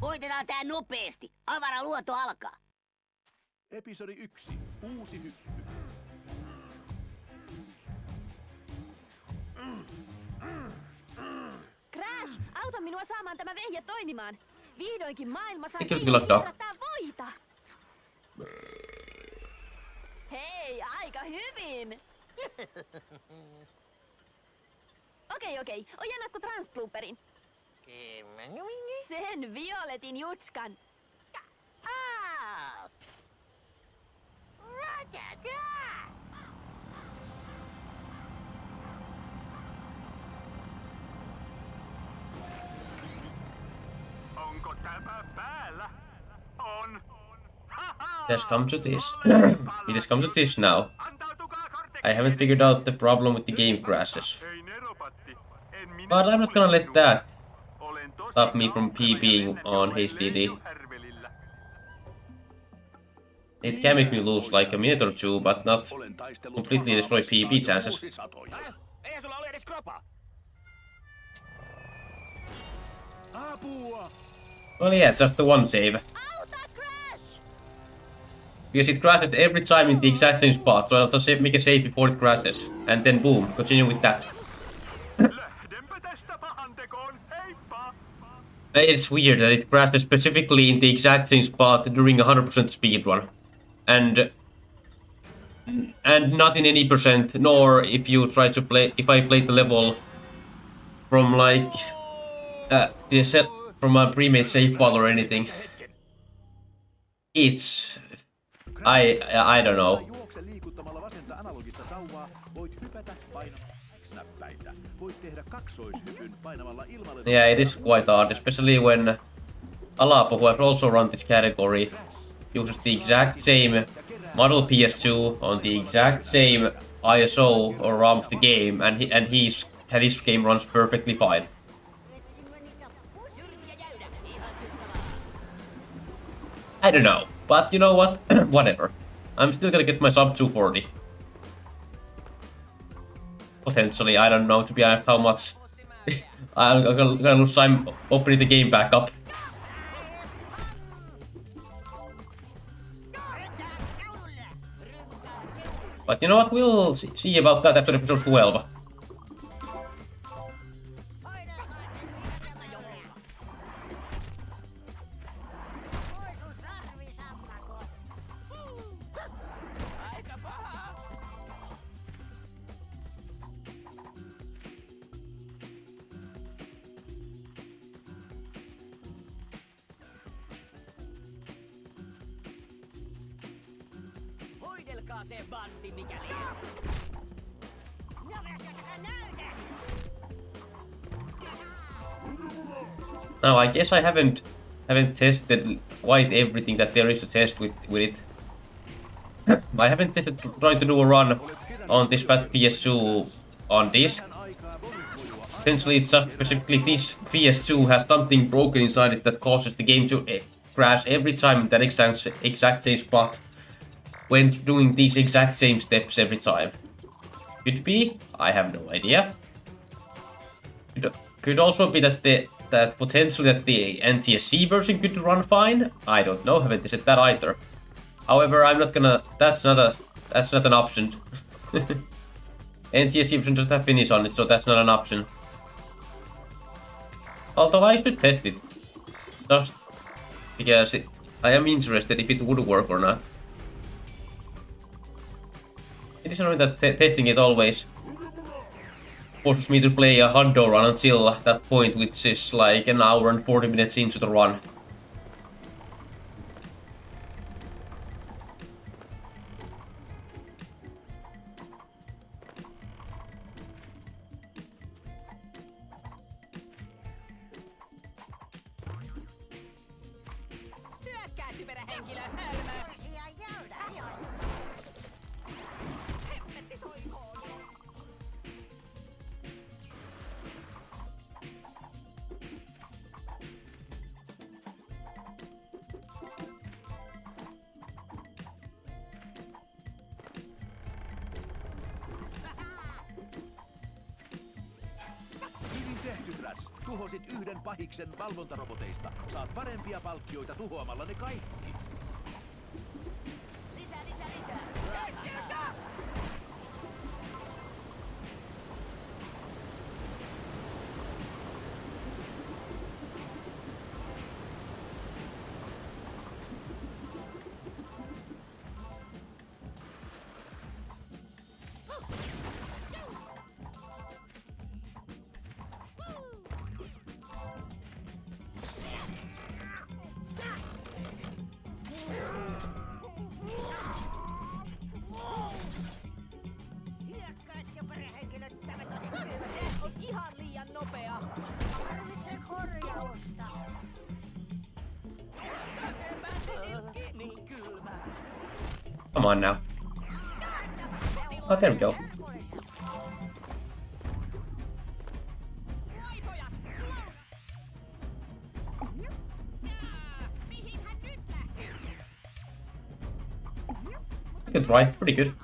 Voitetaan tää nopeesti. Avara luoto alkaa. Episodi 1. Uusi hyppy. Crash, auta minua saamaan tämä vehje toimimaan. Vihdoinkin maailma saa kierrättää voita. Hei, aika hyvin. Okei, okei. Ojennatko transblooperin? Sen violetin jutskan. Ah! Ratata! Onko tämä päällä? On. It has come to this. it has come to this now. I haven't figured out the problem with the game crashes. Ei neropatti. En minä But I'm not gonna let that Olen tosi stop me from PBing on HDD. It can make me lose like a minute or two, but not completely destroy PB chances. Well, yeah, just the one save. Because it crashes every time in the exact same spot, so I'll just make a save before it crashes. And then boom, continue with that. It's weird that it crashes specifically in the exact same spot during a 100% speed speedrun. And and not in any percent, nor if you try to play if I play the level from like uh, the set from a pre-made save file or anything. It's I I don't know. Yeah, it is quite odd, especially when Alapo, who has also run this category, uses the exact same model PS2 on the exact same ISO or ROM of the game, and he, and he's and his game runs perfectly fine. I don't know, but you know what? Whatever. I'm still gonna get my sub 240. Potentially, I don't know to be honest how much. I'm gonna, lose time opening the game back up. But you know what? We'll see about that after episode 12. Now I guess I haven't haven't tested quite everything that there is to test with with it. I haven't tested tried to do a run on this fat PS2 on disk. Essentially, it's just specifically this PS2 has something broken inside it that causes the game to eh, crash every time in that exact exact same spot when doing these exact same steps every time. Could be, I have no idea. Could also be that the that potentially that the NTSC version could run fine. I don't know, haven't tested that either. However, I'm not gonna. That's not a. That's not an option. NTSC version doesn't have finish on it, so that's not an option. Although I should test it, just because it, I am interested if it would work or not. It is annoying that testing it always forces me to play a hundo run until that point, which is like an hour and 40 minutes into the run. Tuhosit yhden pahiksen valvontaroboteista. Saat parempia palkkioita tuhoamalla ne kaikki. There we go. Good try. Pretty good.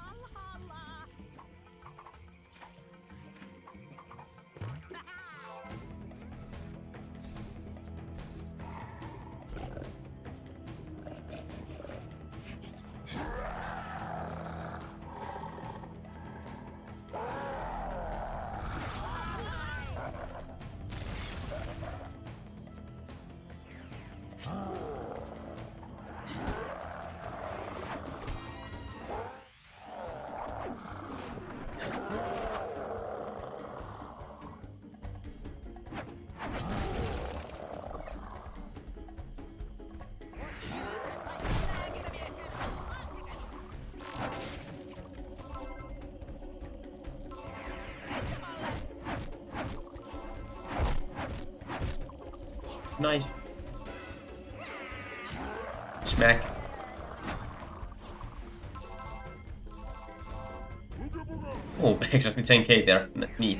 Oh, exactly same K there. N- Neat.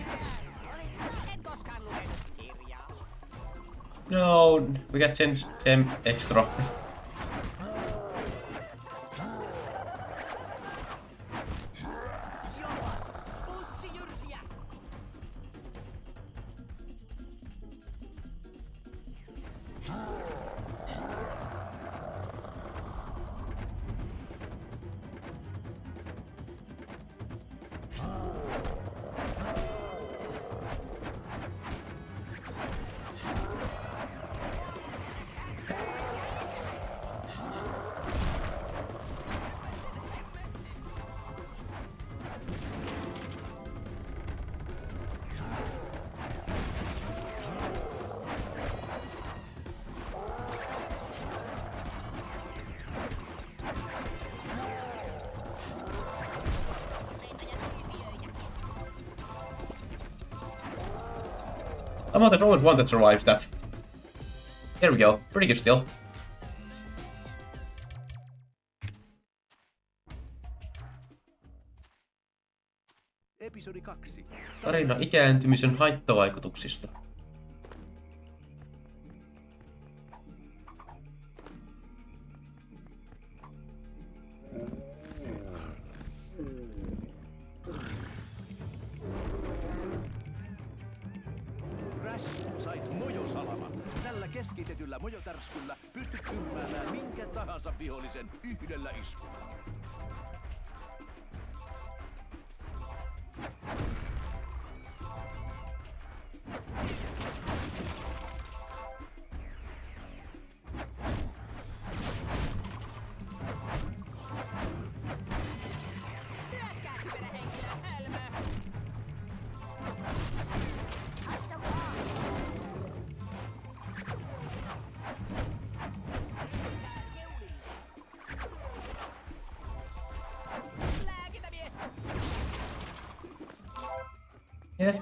En koskaan lukenut kirjaa. No, we got 10, 10 extra. Always one that survives that. There we go. Pretty good still. Tarina ikääntymisen haittavaikutuksista.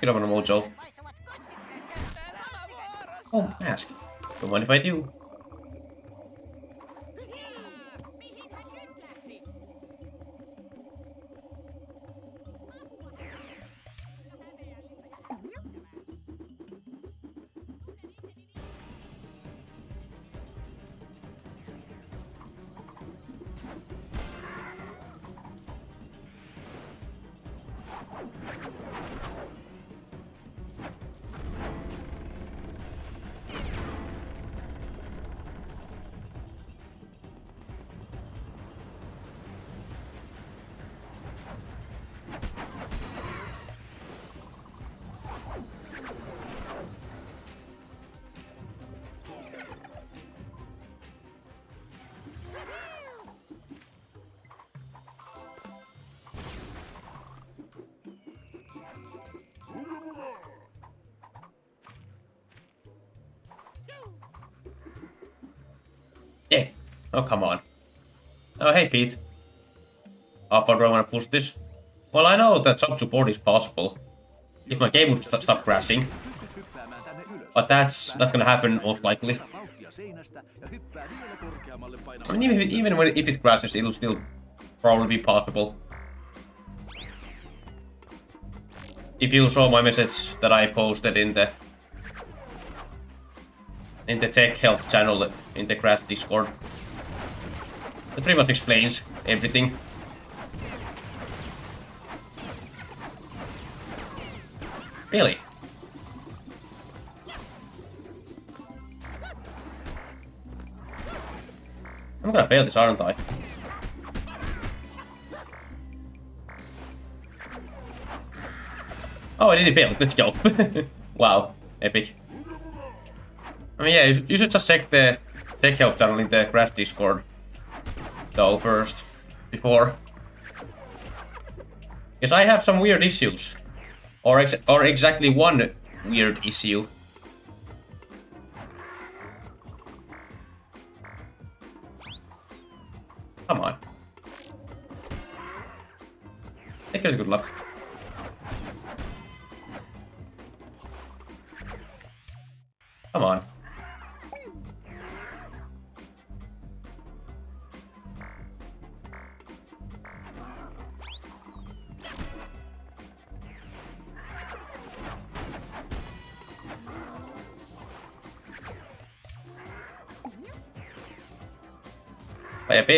A bit of mojo. Oh, mask. Don't mind if I do. Oh, come on. Oh, hey, Pete. How far do I want to push this? Well, I know that up to 40 is possible. If my game would st- stop crashing. But that's not gonna happen most likely. I mean, even, even when, if it crashes, it'll still probably be possible. If you saw my message that I posted in the in the tech help channel in the Crash Discord, that pretty much explains everything. Really? I'm gonna fail this, aren't I? Oh, I didn't fail. Let's go. wow, epic. I mean, yeah, you should, just check the tech help channel in the Crash Discord, though, first, before. Because I have some weird issues. Or, ex or exactly one weird issue. Come on. Take us good luck.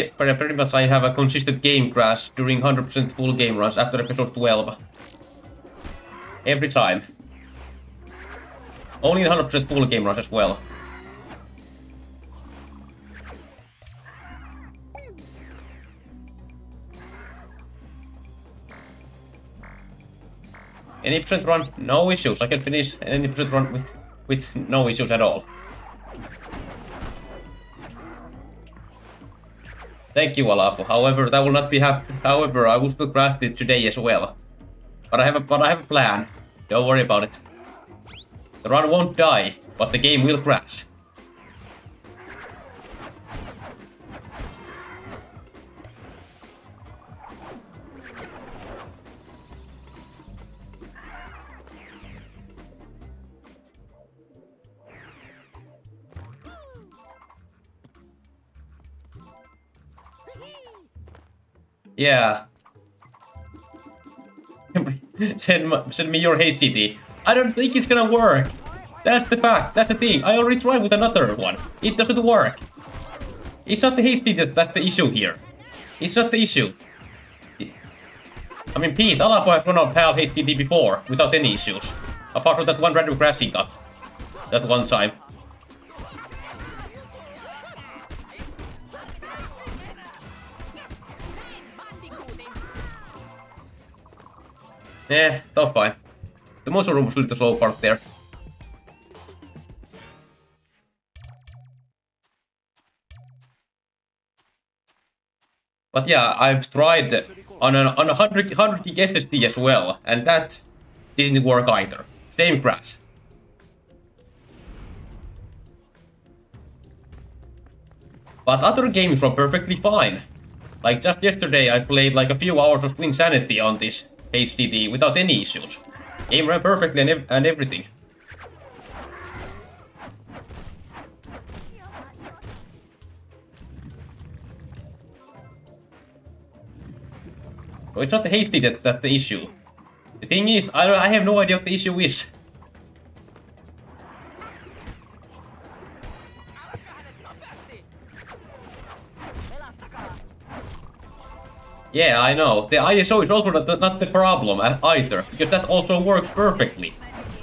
Pretty much I have a consistent game crash during 100% full game runs after episode 12. Every time. Only 100% full game runs as well. Any percent run, no issues. I can finish any percent run with, with no issues at all. Thank you, Alapo. However, that will not be hap- However, I will still crash it today as well. But I have a but I have a plan. Don't worry about it. The run won't die, but the game will crash. Yeah. send, send me your HDD. I don't think it's gonna work. That's the fact. That's the thing. I already tried with another one. It doesn't work. It's not the HDD that, that's the issue here. It's not the issue. I mean, Pete, Alapo has run on PAL HDD before without any issues. Apart from that one random crash he got. That one time. Eh, that was fine. The muscle room was really the slow part there. But yeah, I've tried on a, on a 100, 100 gig SSD as well, and that didn't work either. Same crash. But other games were perfectly fine. Like just yesterday I played like a few hours of Twinsanity on this HDD without any issues. Game ran perfectly and, ev and everything. So it's not the HDD that, that's the issue. The thing is, I, I have no idea what the issue is. Yeah, I know. The ISO is also not the, not the problem uh, either, because that also works perfectly.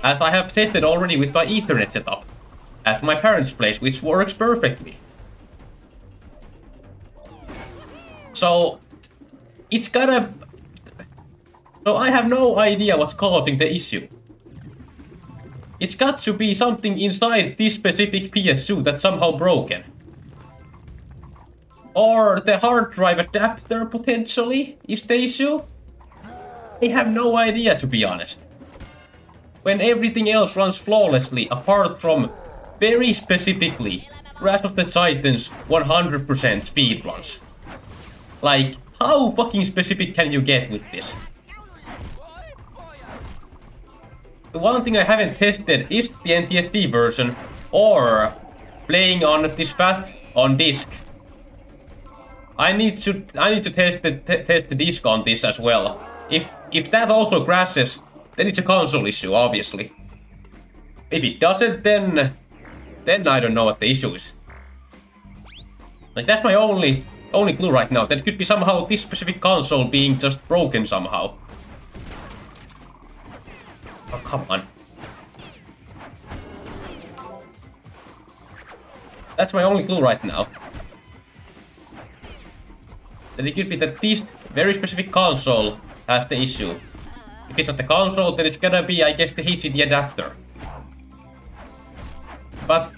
As I have tested already with my Ethernet setup at my parents' place, which works perfectly. So, it's gotta... So I have no idea what's causing the issue. It's got to be something inside this specific PS2 that's somehow broken. Or the hard drive adapter potentially is the issue? I have no idea to be honest. When everything else runs flawlessly apart from very specifically Crash of the Titans 100% speedruns. Like, how fucking specific can you get with this? The one thing I haven't tested is the NTSC version or playing on this fat on disc. I need to I need to test the test the disc on this as well. If if that also crashes, then it's a console issue, obviously. If it doesn't, then then I don't know what the issue is. Like that's my only only clue right now. That could be somehow this specific console being just broken somehow. Oh come on. That's my only clue right now. That it could be that this very specific console has the issue. If it's not the console, then it's gonna be, I guess, the HDD adapter. But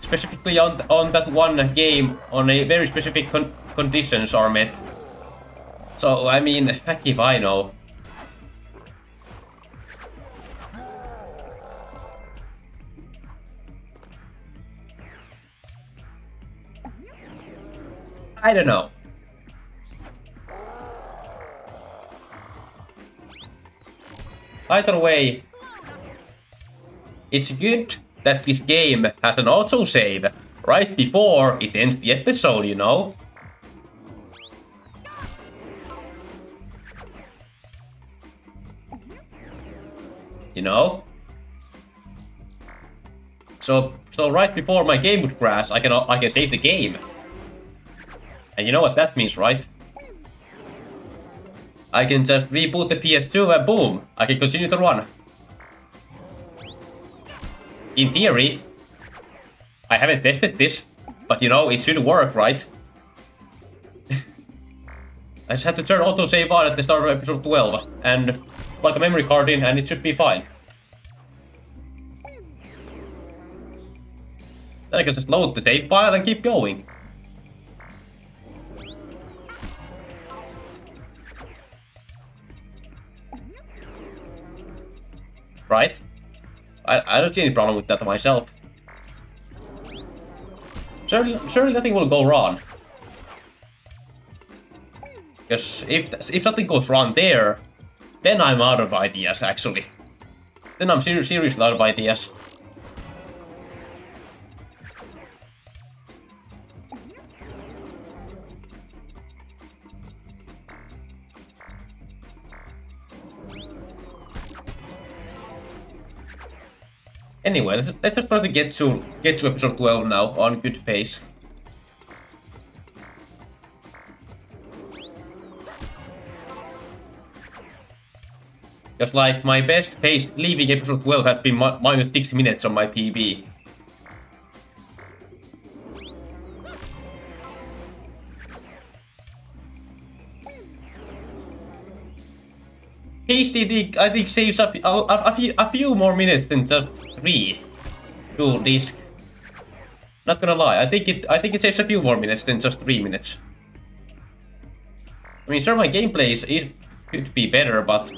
specifically on on that one game, on a very specific con conditions are met. So I mean, heck if I know. I don't know. Either way, it's good that this game has an autosave right before it ends the episode, you know? You know? So, so right before my game would crash, I can I can save the game. And you know what that means, right? I can just reboot the PS2 and boom, I can continue to run. In theory, I haven't tested this, but you know, it should work, right? I just had to turn autosave on at the start of episode 12 and plug a memory card in and it should be fine. Then I can just load the save file and keep going. Right? I, I don't see any problem with that myself. Surely, surely nothing will go wrong. Because if, if something goes wrong there, then I'm out of ideas, actually. Then I'm ser seriously out of ideas. Anyway, let's, let's just try to get to get to episode 12 now on good pace. Just like my best pace leaving episode 12 has been mi minus 6 minutes on my PB. HDD, I think, saves a, a, a, few, a few more minutes than just three to disk. Not gonna lie, I think it I think it saves a few more minutes than just three minutes. I mean, sure, my gameplay is, is could be better, but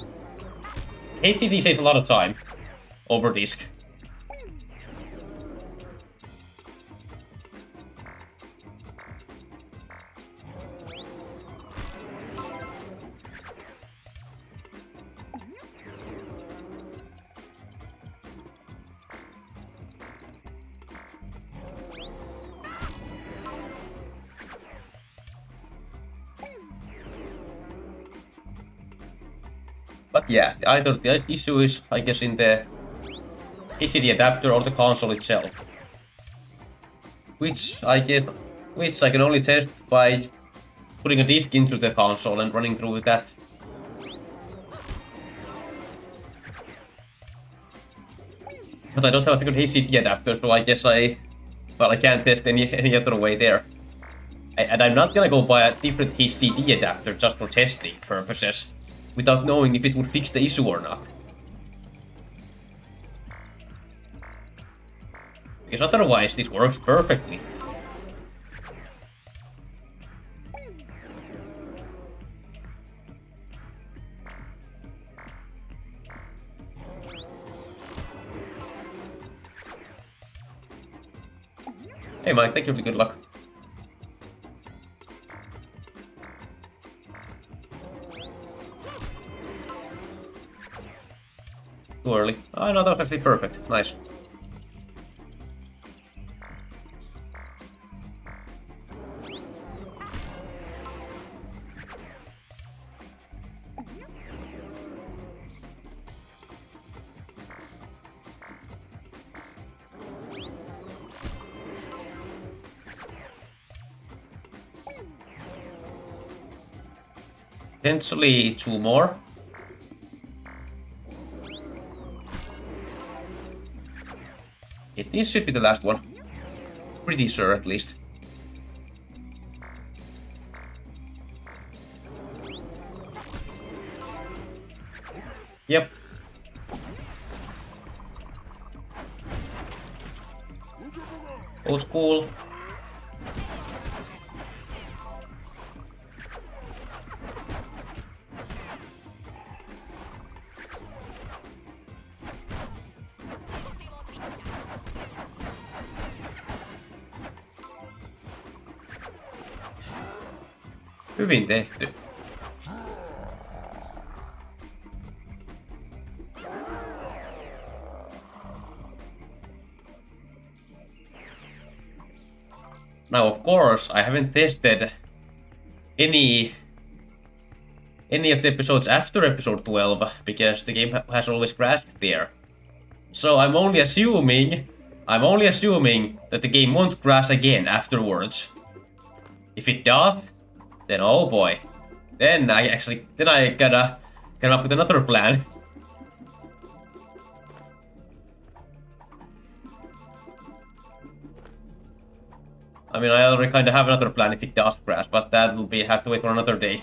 HDD saves a lot of time over disk. But yeah, either the issue is, I guess, in the HDD adapter or the console itself. Which, I guess, which I can only test by putting a disk into the console and running through with that. But I don't have a second HDD adapter, so I guess I... Well, I can't test any, any other way there. I, and I'm not gonna go buy a different HDD adapter just for testing purposes without knowing if it would fix the issue or not. Because otherwise this works perfectly. Hey Mike, thank you for the good luck. Too early. Oh no, that was actually perfect. Nice. Potentially two more. This should be the last one. Pretty sure, at least. Yep. Old school. Now, of course, I haven't tested any any of the episodes after episode 12 because the game has always crashed there. So I'm only assuming I'm only assuming that the game won't crash again afterwards. If it does, then oh boy. Then I actually then I gotta come up with another plan. I mean, I already kind of have another plan if it does crash, but that will be have to wait for another day.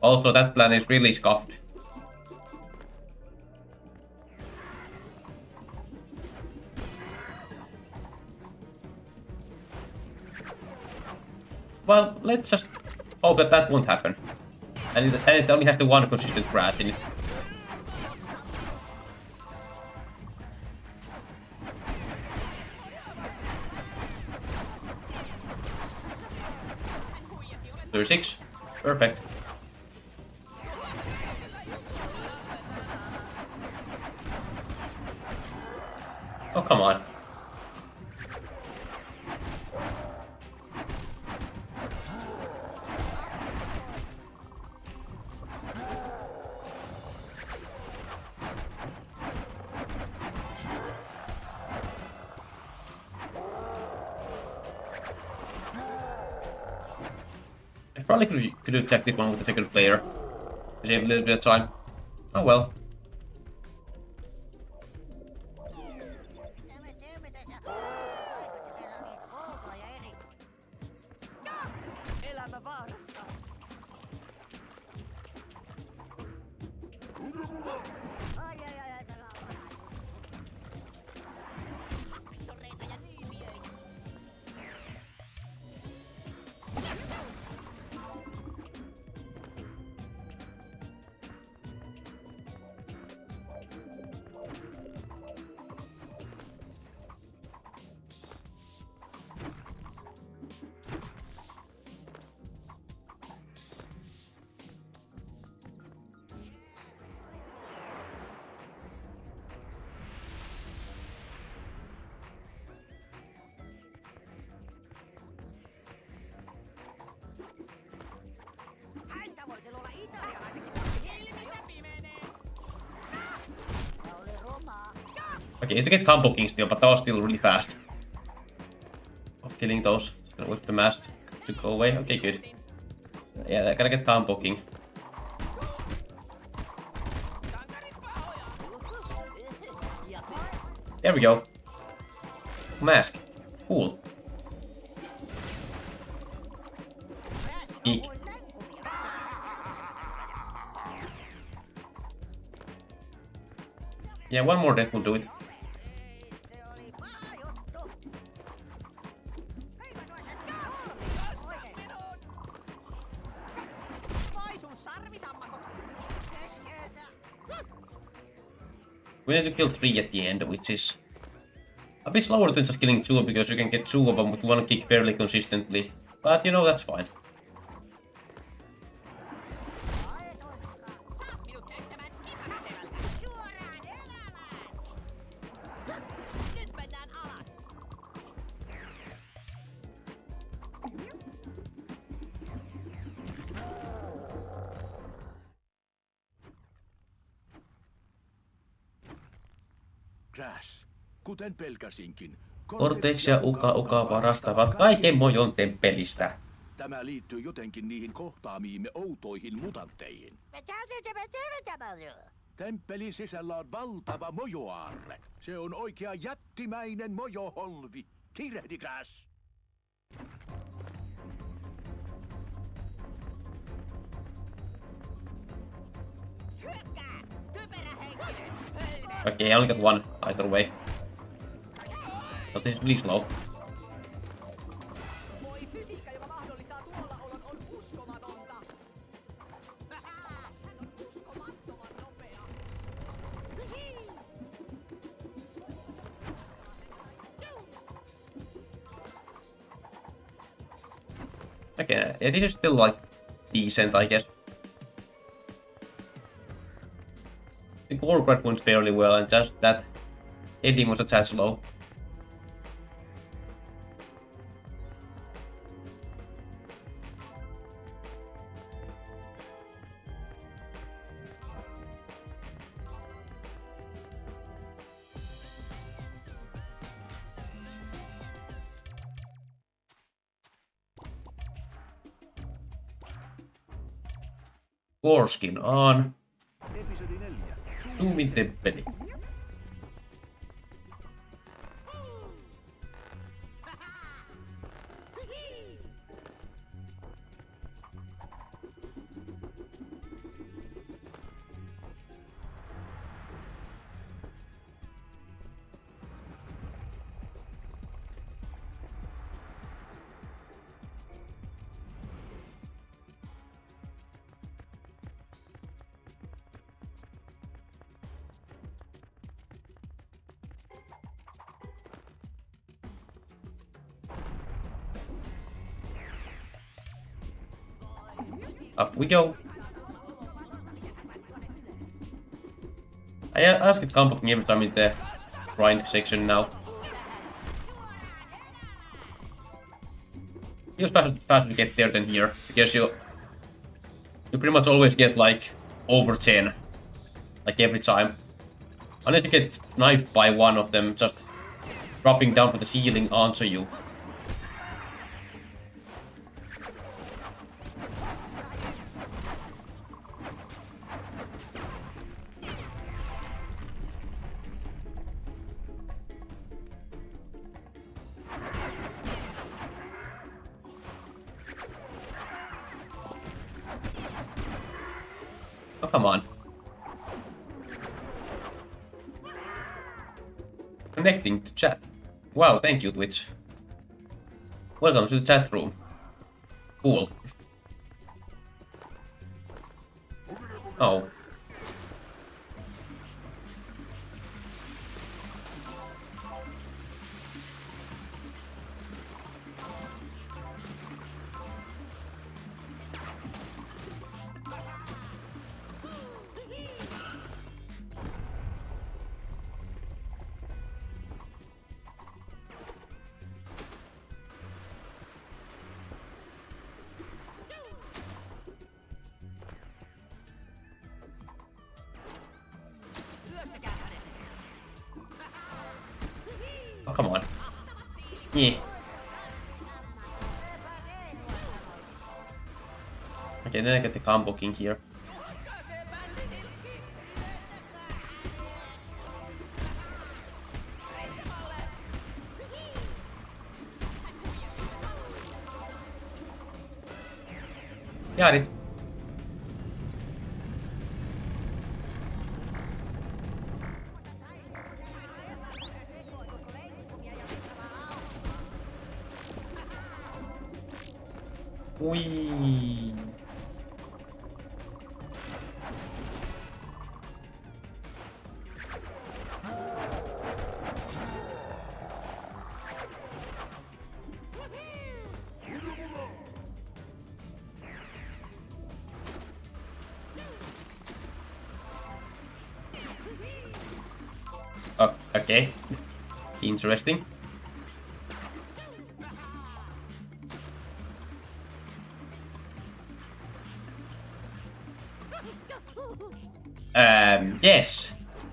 Also, that plan is really scuffed. Well, let's just hope but that won't happen. And it, and it only has the one consistent crash in it. Thirty-six. Perfect. Oh, come on. Could could have this one with a second player. Save a little bit of time. Oh well. Okay, to get combo kings still, but that was still really fast. Of killing those. Just gonna whip the mast to go away. Okay, good. Yeah, I gotta get combo king. There we go. Mask. Cool. Eek. Yeah, one more death will do it. Need to kill three at the end, which is A bit slower than just killing two because you can get two of them with one kick fairly consistently. But you know, that's fine. Kuten pelkäsinkin. Cortex ja Uka Uka varastavat kaiken mojon temppelistä. Tämä liittyy jotenkin niihin kohtaamiimme outoihin mutantteihin. Temppelin sisällä on valtava mojoaarre. Se on oikea jättimäinen mojoholvi. Typerä henkilö! Hölmö! Okay, I only got one either way. But this is really slow. Voi fysiikka, joka mahdollistaa tuollaolon, on uskomatonta! Hän on uskomattoman nopea! Okay, yeah, this is still like decent, I guess. The core grab went fairly well, and just that ending was a tad slow. Korskin on. Tuumin temppeli. We go. I uh, ask it comboing every time in the grind section now. Feels faster, faster to get there than here, because you you pretty much always get like over 10. Like every time. Unless you get sniped by one of them just dropping down from the ceiling onto you. Wow, thank you, Twitch. Welcome to the chat room. Cool. Oh, come on. Yeah. Okay, then I get the combo king here. Interesting. Um, yes,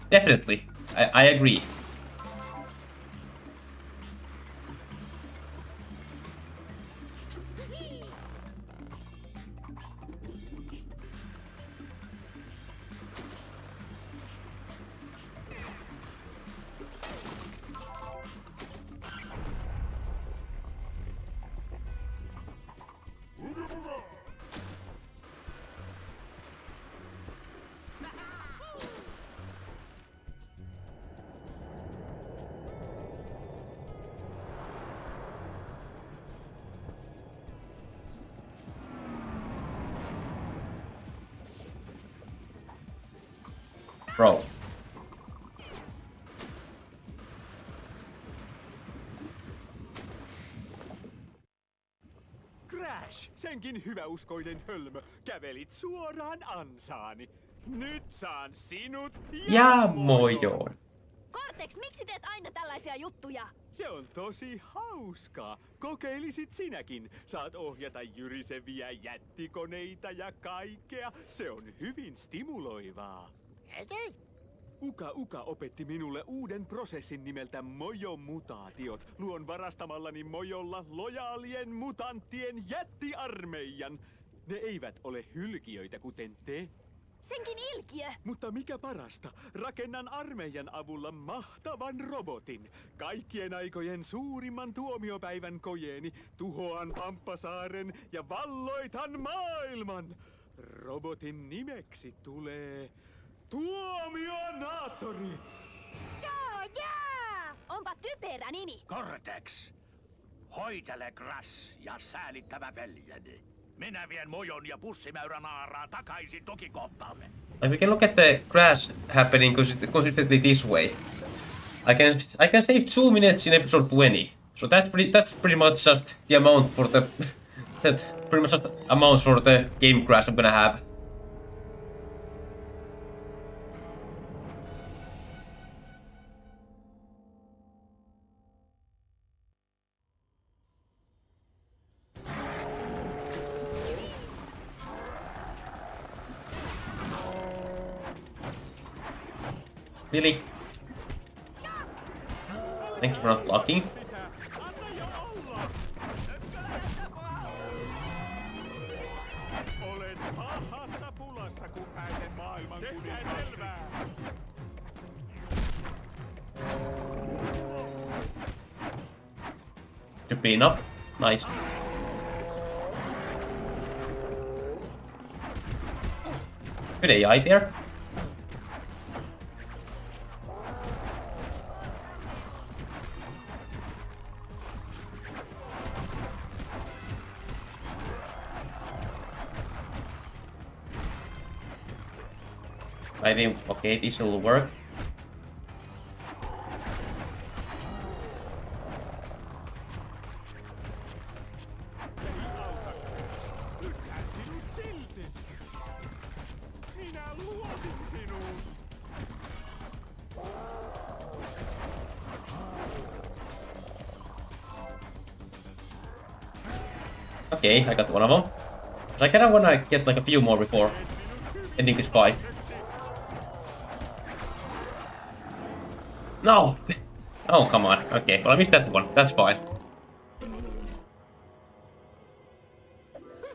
definitely. I, I agree. Hyväuskoinen hölmö, kävelit suoraan ansaani. Nyt saan sinut Ja mojoon. Cortex, miksi teet aina tällaisia juttuja? Se on tosi hauskaa. Kokeilisit sinäkin. Saat ohjata jyriseviä jättikoneita ja kaikkea. Se on hyvin stimuloivaa. Uka Uka opetti minulle uuden prosessin nimeltä Mojo-mutaatiot. Luon varastamallani Mojolla lojaalien mutanttien jättiarmeijan. Ne eivät ole hylkiöitä kuten te. Senkin ilkiö. Mutta mikä parasta, rakennan armeijan avulla mahtavan robotin. Kaikkien aikojen suurimman tuomiopäivän kojeeni tuhoan Pamppasaaren ja valloitan maailman. Robotin nimeksi tulee Tuomionaattori. Joo, joo! Onpa typerä nimi. Cortex! Hoitele Crash ja säälittävä veljeni. Minä vien mojon ja pussimäyrän aaraan takaisin tukikohtaamme. Like we can look at the crash happening consist- consistently this way. I can I can save two minutes in episode 20. So that's pretty that's pretty much just the amount for the that pretty much just amount for the game crash I'm gonna have. Really? Thank you for not blocking. Should be enough. Nice. Good AI there. Okay, this will work. Okay, I got one of them. I kinda wanna get like a few more before ending this fight. No! Oh, come on. Okay, well I missed that one. That's fine.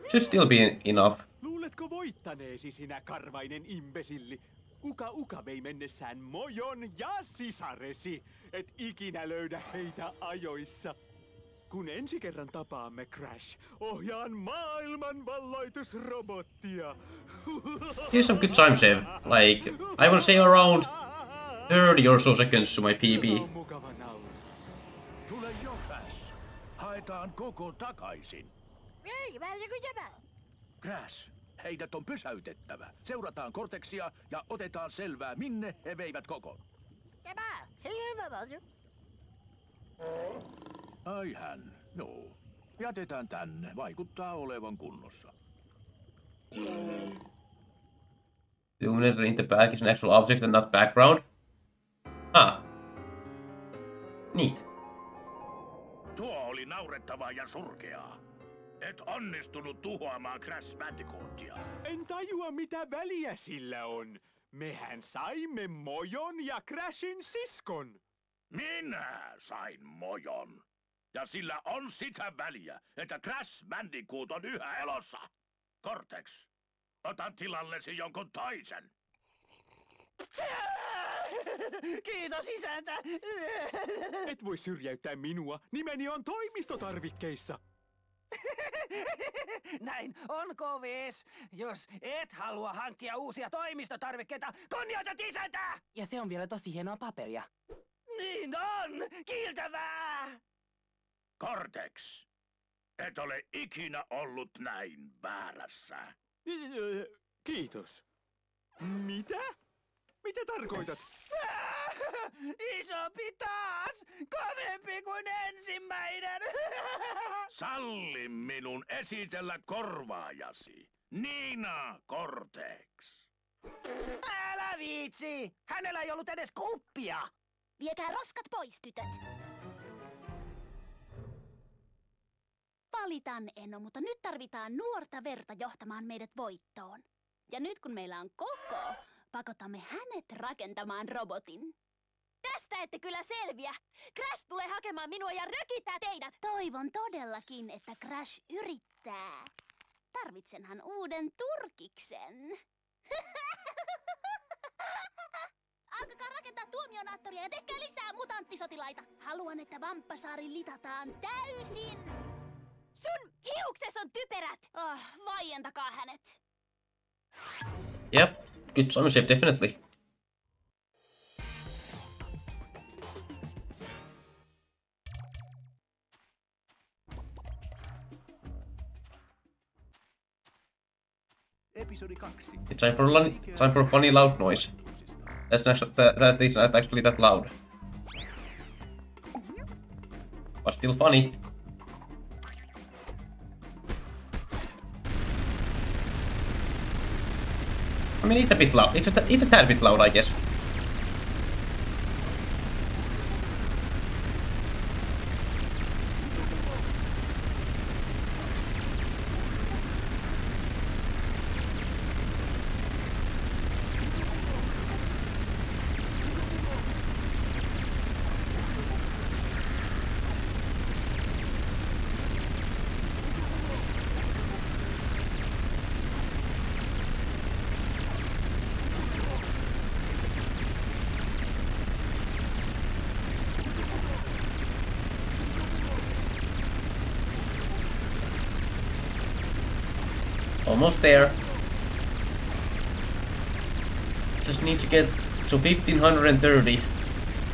Should still be enough. Luuletko voittaneesi sinä karvainen imbesilli? Uka Uka vei mennessään mojon ja sisaresi. Et ikinä löydä heitä ajoissa. Kun ensi kerran tapaamme Crash, ohjaan maailman valloitusrobottia. Here's some good time save. Like, I will say around 30 or so seconds to my PB. Tule Crash. Haetaan koko takaisin. Heidät on pysäytettävä. Seurataan Cortexia ja otetaan selvää, minne he veivät koko. Ai hän, joo. Jätetään tänne. Vaikuttaa olevan kunnossa. The luminous in the back is an actual object and not background. Ah. Neat. Tuo oli naurettavaa ja surkeaa. Et onnistunut tuhoamaan Crash Bandicootia. En tajua mitä väliä sillä on. Mehän saimme Mojon ja Crashin siskon. Minä sain mojon. Ja sillä on sitä väliä, että Crash Bandicoot on yhä elossa. Cortex, otan tilallesi jonkun toisen. Kiitos isäntä! Et voi syrjäyttää minua. Nimeni on toimistotarvikkeissa. Näin on kovis. Jos et halua hankkia uusia toimistotarvikkeita, kunnioitat isäntä! Ja se on vielä tosi hienoa paperia. Niin on! Kiiltävää! Cortex, et ole ikinä ollut näin väärässä. Kiitos. Mitä? Mitä tarkoitat? Isompi taas! Kovempi kuin ensimmäinen! Salli minun esitellä korvaajasi. Niina Cortex. Älä viitsi! Hänellä ei ollut edes kuppia! Viekää roskat pois, tytöt. Valitan Eno, mutta nyt tarvitaan nuorta verta johtamaan meidät voittoon. Ja nyt kun meillä on koko, pakotamme hänet rakentamaan robotin. Tästä ette kyllä selviä. Crash tulee hakemaan minua ja rökittää teidät. Toivon todellakin, että Crash yrittää. Tarvitsenhan uuden turkiksen. Alkakaa rakentaa tuomionaattoria ja tehkää lisää mutanttisotilaita. Haluan, että Vamppasaari litataan täysin. Sun hiukses on typerät. Oh, vaientakaa hänet. Yep, good ownership, definitely. It's time for, lun- time for a funny loud noise. That's not, that, that is not actually that loud. But still funny. I mean, it's a bit loud. It's a, it's a tad bit loud, I guess. There. Just need to get to 1530.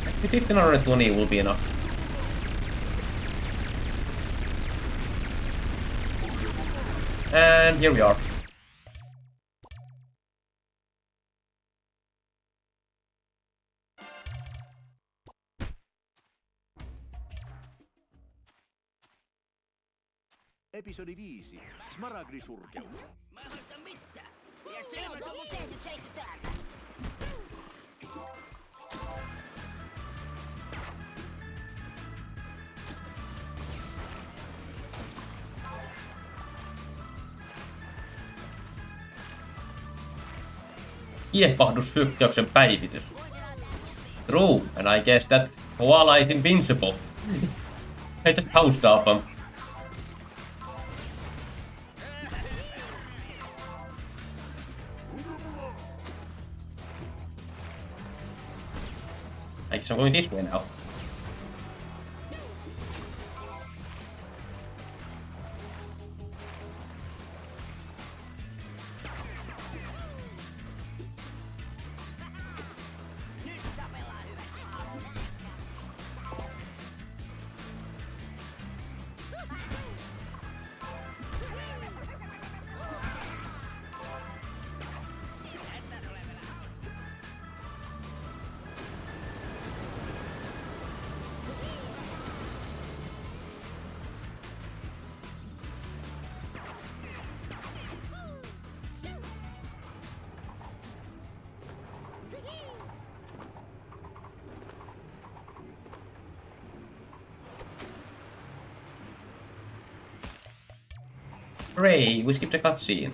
Actually, 1520 will be enough. And here we are. Episodi 5. Smaragdisurkeus. Mä en haista mitään! Ja Se on mun tehnyt seiso täällä. Kiehpahdushyökkäyksen päivitys. True, and I guess that koala is invincible. I just housed off him. I guess I'm going this way now. Hooray, we skipped a cutscene.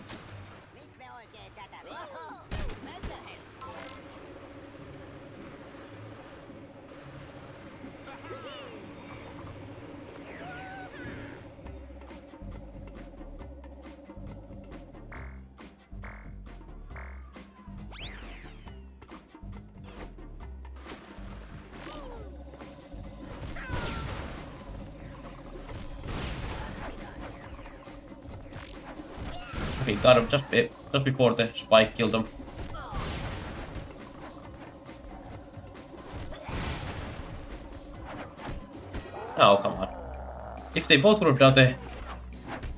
Just, be- just before the spike killed him. Oh, come on. If they both would have done the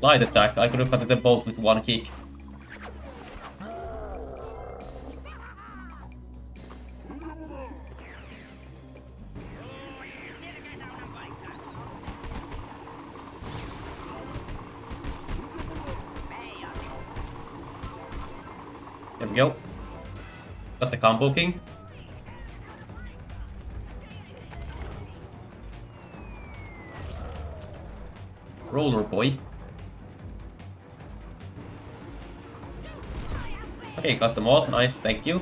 light attack, I could have got them both with one kick. Combo king. Roller boy. Okay, got them all. Nice, thank you.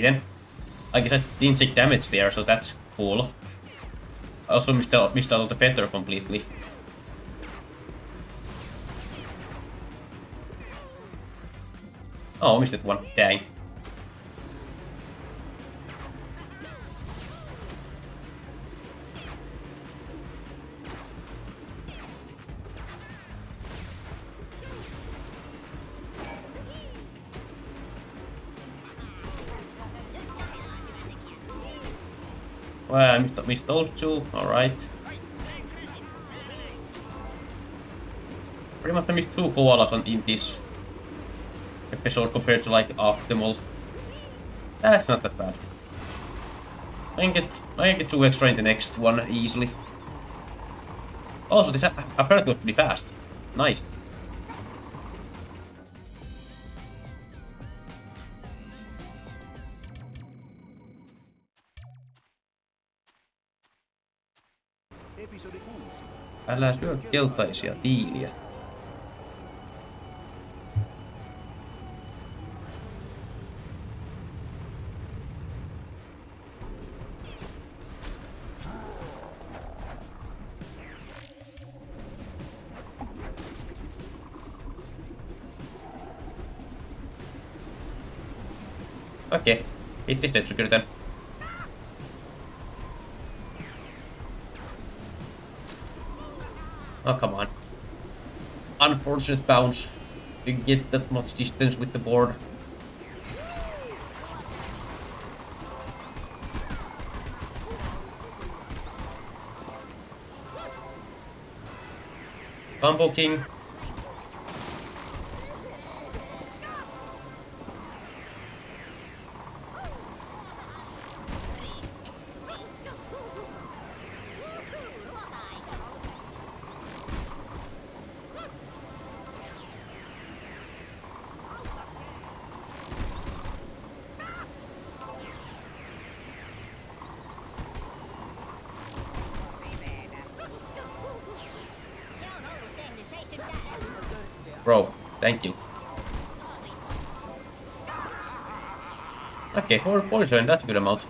Then. I guess I didn't take damage there, so that's cool. I also missed out, missed out on the feather completely. Oh, missed that one. Dang. Missed, those two. Alright. Pretty much I missed two koalas on in this episode compared to like optimal. That's not that bad. I can get I can get two extra in the next one easily. Also, this apparently was pretty fast. Nice. Älä syö keltaisia tiiliä. Oh, come on. Unfortunate bounce. Didn't get that much distance with the board. Combo King. Thank you. Okay, four poison, that's a good amount.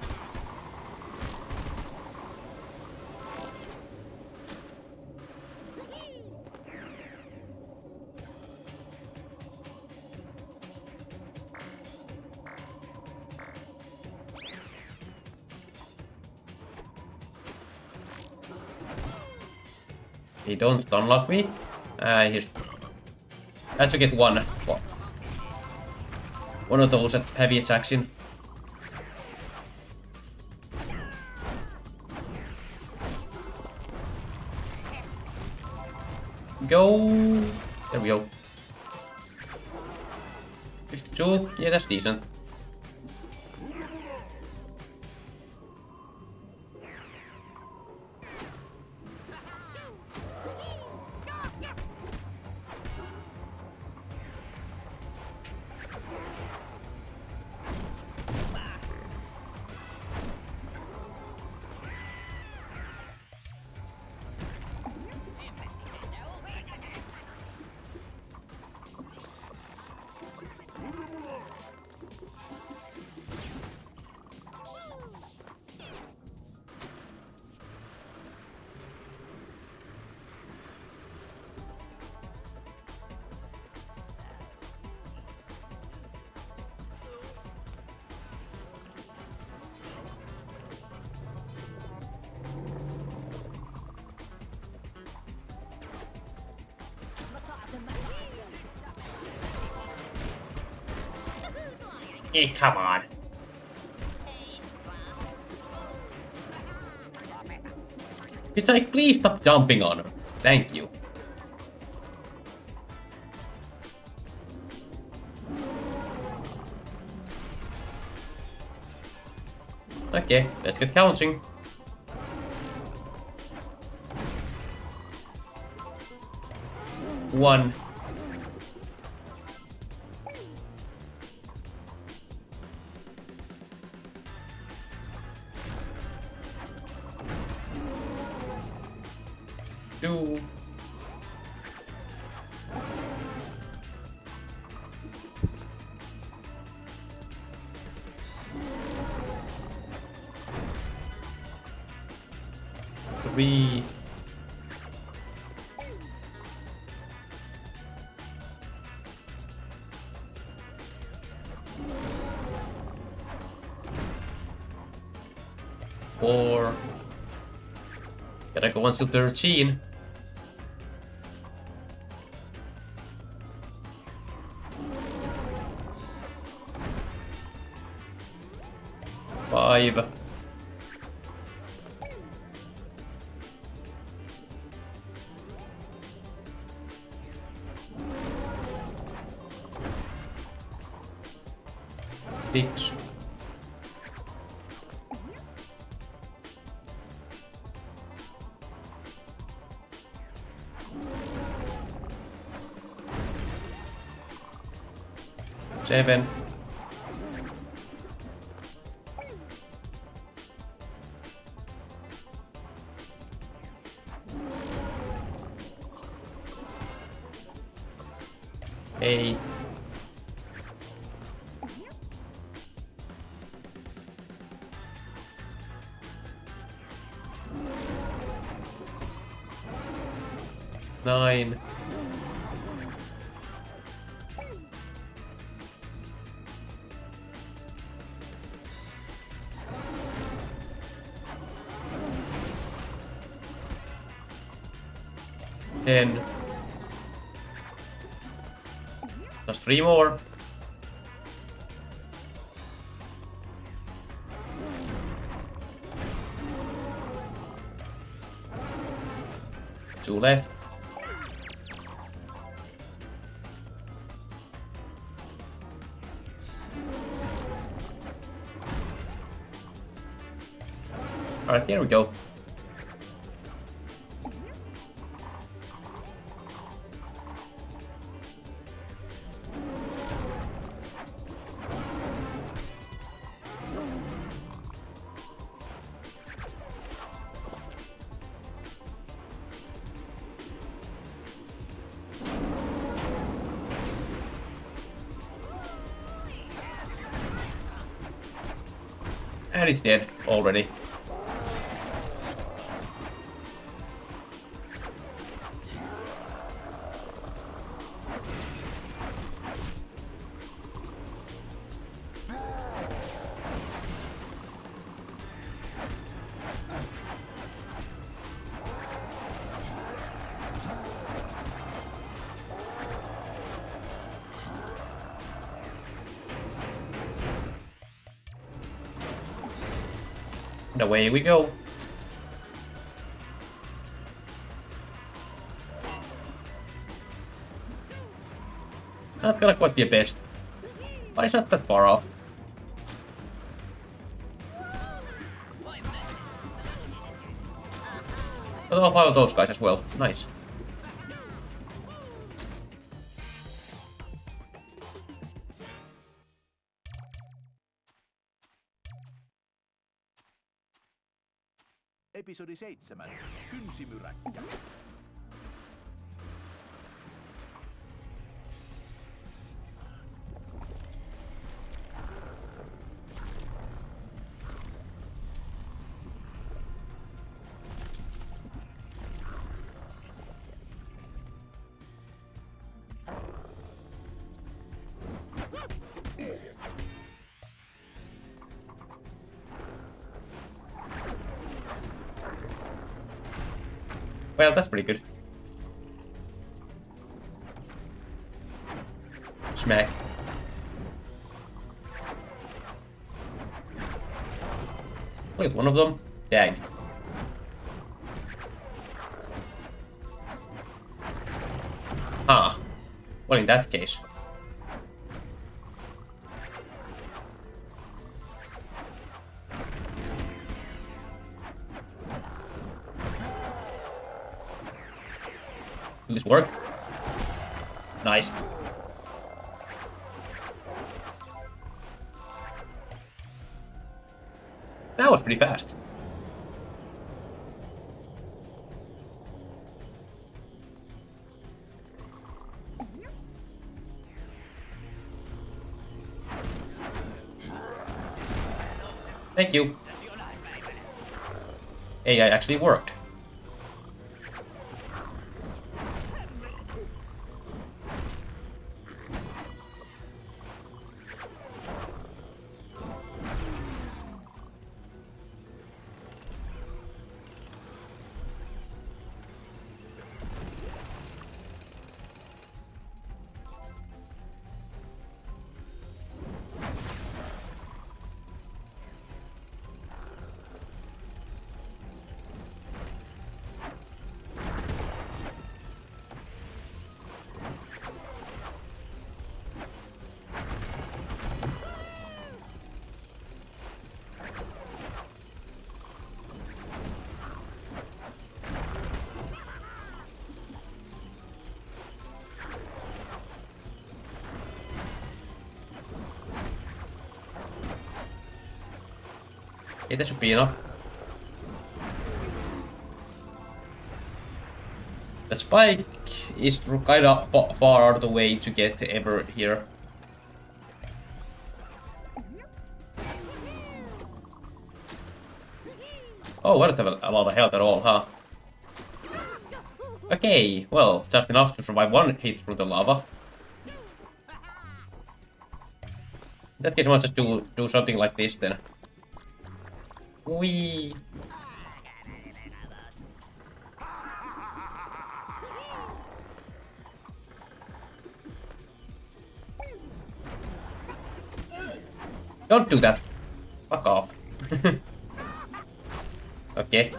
He don't unlock me. Ah, he's I had to get one. One of those at heavy attacks in. Go! There we go. 52, yeah, that's decent. Hey, come on. It's like, please stop jumping on her. Thank you. Okay, let's get counting. One. Until 13. Ten. Just three more. Two left. Alright, here we go. Away we go. That's gonna quite be a best. But it's not that far off. Oh, five of those guys as well. Nice. seitsemän. Kynsimyräkkä. That's pretty good. Smack. Look, it's one of them. Dang. Ah. Well, in that case. Pretty fast. Thank you. AI actually worked. Okay, that should be enough. The spike is kind of far out of the way to get ever here. Oh, I don't have a lot of health at all, huh? Okay, well, just enough to survive one hit from the lava. In that case, I might just do, do something like this then. Don't do that. Fuck off. okay.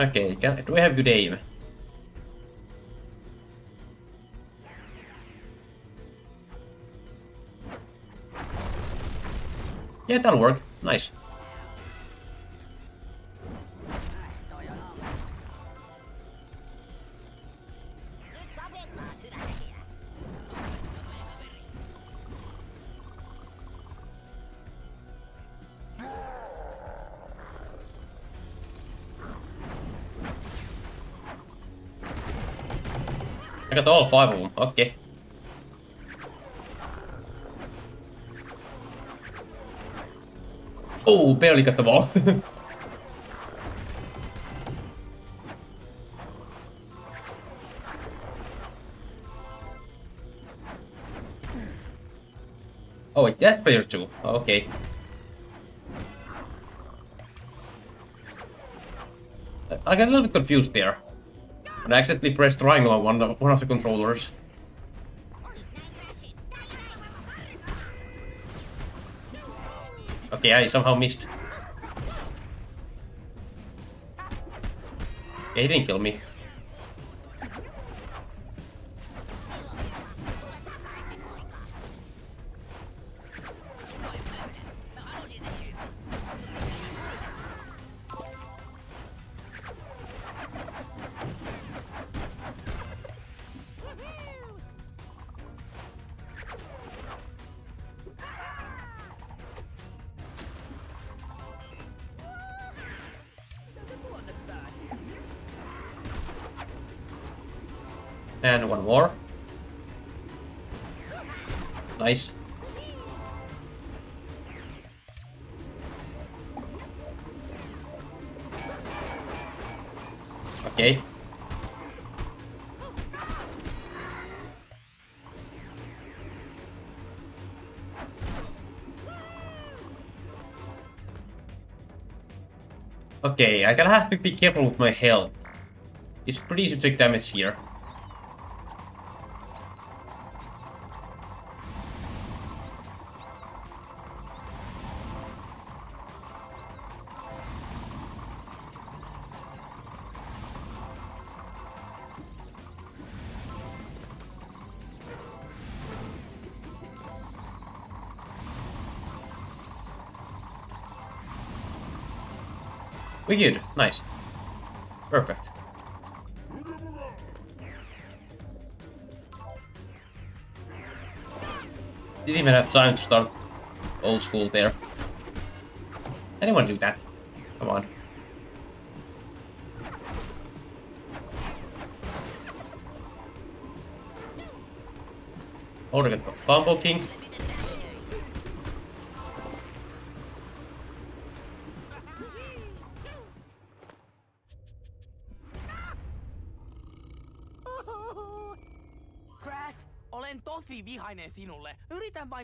Okay, can, do I have good aim? Yeah, that'll work. Nice. Got all five of them. Okay. Oh, barely got the ball. oh, wait, that's player two. Okay. I got a little bit confused there. And I accidentally pressed triangle on one, one of the controllers. Okay, I somehow missed. Yeah, he didn't kill me. Okay, I gotta have to be careful with my health. It's pretty easy to take damage here. We good. Nice. Perfect. Didn't even have time to start old school there. Anyone do that? Come on. Already got Combo King.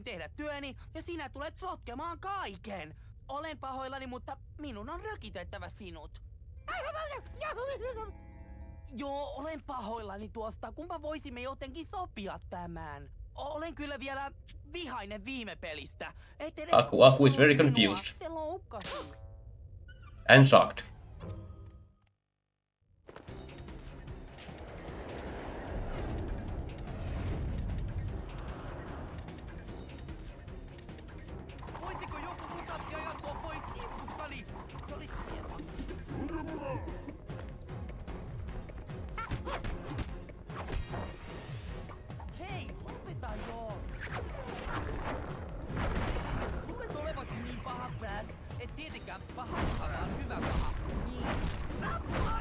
Tehdä työni ja sinä tulet sotkemaan kaiken. Olen pahoillani, mutta minun on rökitettävä sinut. Joo, olen pahoillani tuosta. Kumpa voisimme jotenkin sopia tämän? Olen kyllä vielä vihainen viime pelistä. Aku- Aku is very confused. And shocked. Ededigam paha, paha, hyvä paha. Niin.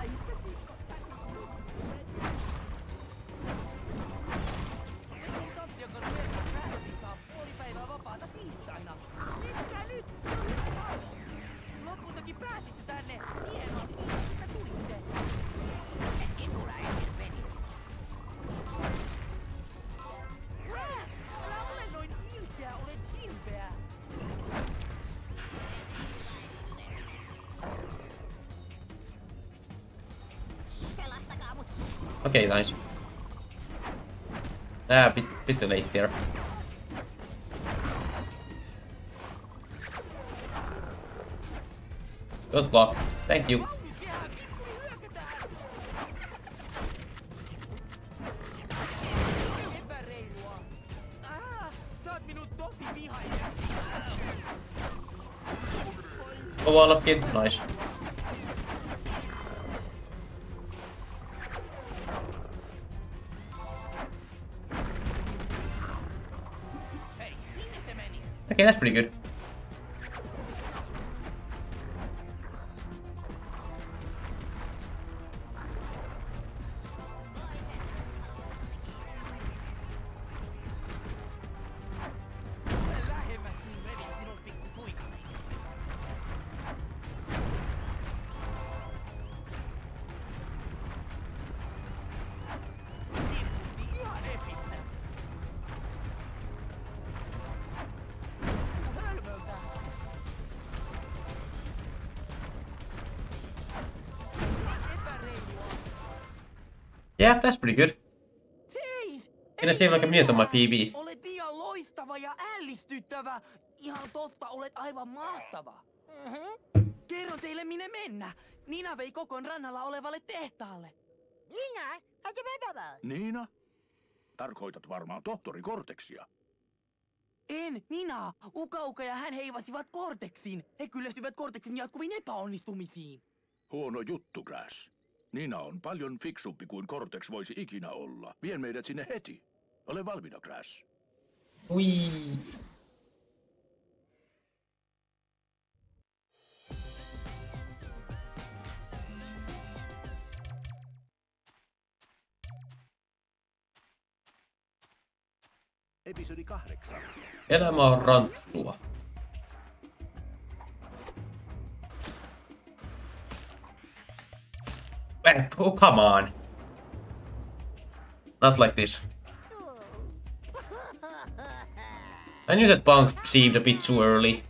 Okay, nice. Ah, bit, bit too late there. Good luck. Thank you. Oh, wall of kid. Nice. Meni? Okay, Yeah, that's pretty good. Hei! Siinä ei siellä on aika voi mieto my. PB. Olet liian loistava ja ällistyttävä. Ihan totta, olet aivan mahtava. Mhm. Kerron teille minne mennä. Nina vei kokon rannalla olevalle tehtaalle. Bedava. Niina? Tarkoitat varmaan tohtori Korteksia. En, Nina. Uka Uka ja hän heivasivat Korteksin. He kyllästyvät Korteksin jatkuviin epäonnistumisiin. Huono juttu, Grass. Niina on paljon fiksumpi kuin Cortex voisi ikinä olla. Vien meidät sinne heti. Ole valmiina, Grass. Ui. Episodi 8. Elämä on rantsua. Oh, come on. Not like this. I knew that punk seemed a bit too early.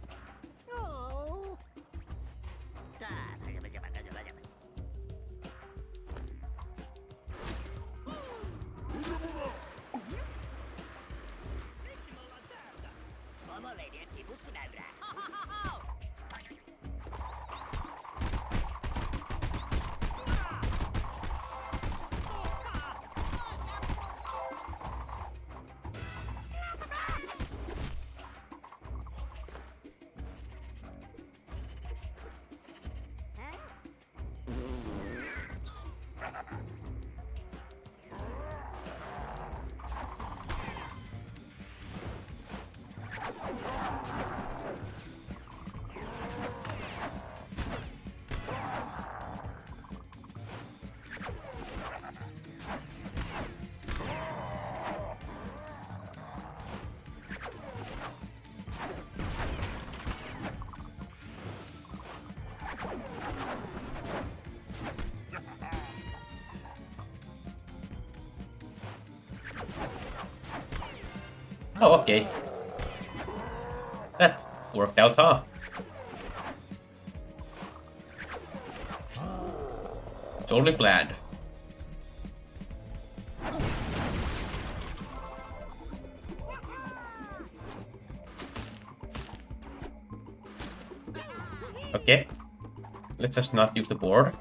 Just not use the board.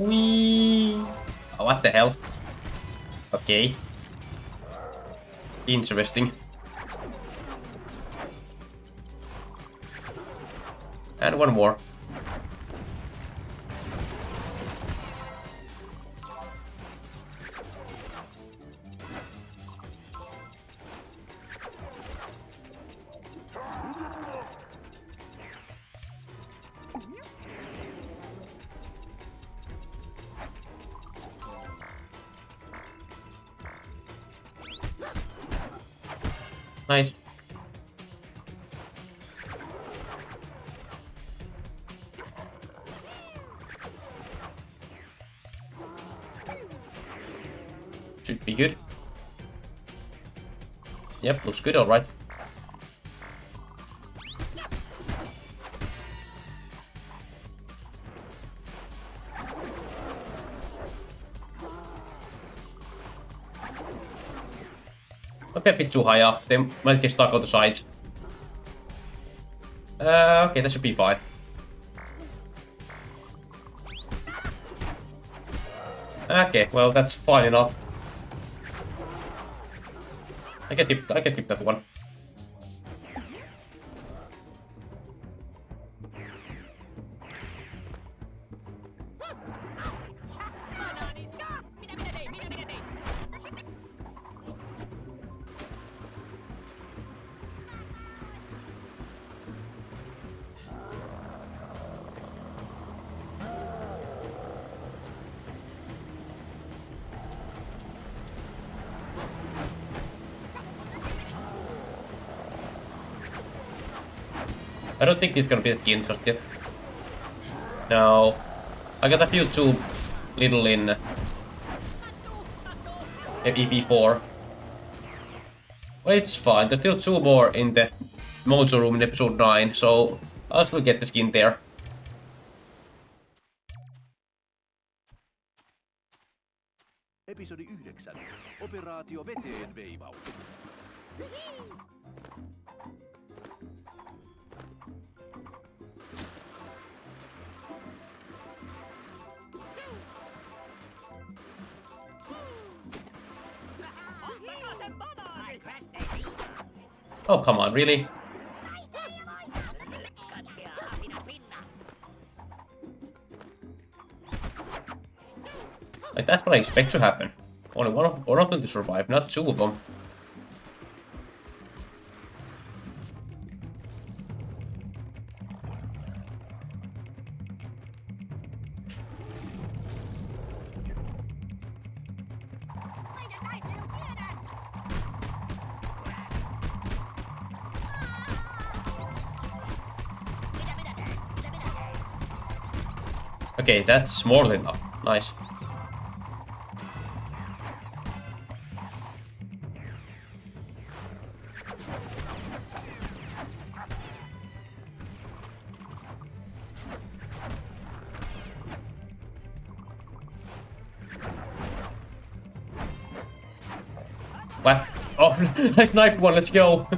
Wee. Oh, what the hell? Okay. Interesting. And one more. Looks good, alright. Okay, a bit too high up. They might get stuck on the sides. Uh, okay, that should be fine. Okay, well, that's fine enough. I can keep I can skip that one. Don't think this is gonna be just yet. No. I got a few too little in uh, EP4. Well, it's fine. There's still two more in the Mojo Room in episode 9, so I'll still get the skin there. Really? Like, that's what I expect to happen. Only one of, one of them to survive, not two of them. That's more than enough. Nice. What? Oh, nice knife one, let's go.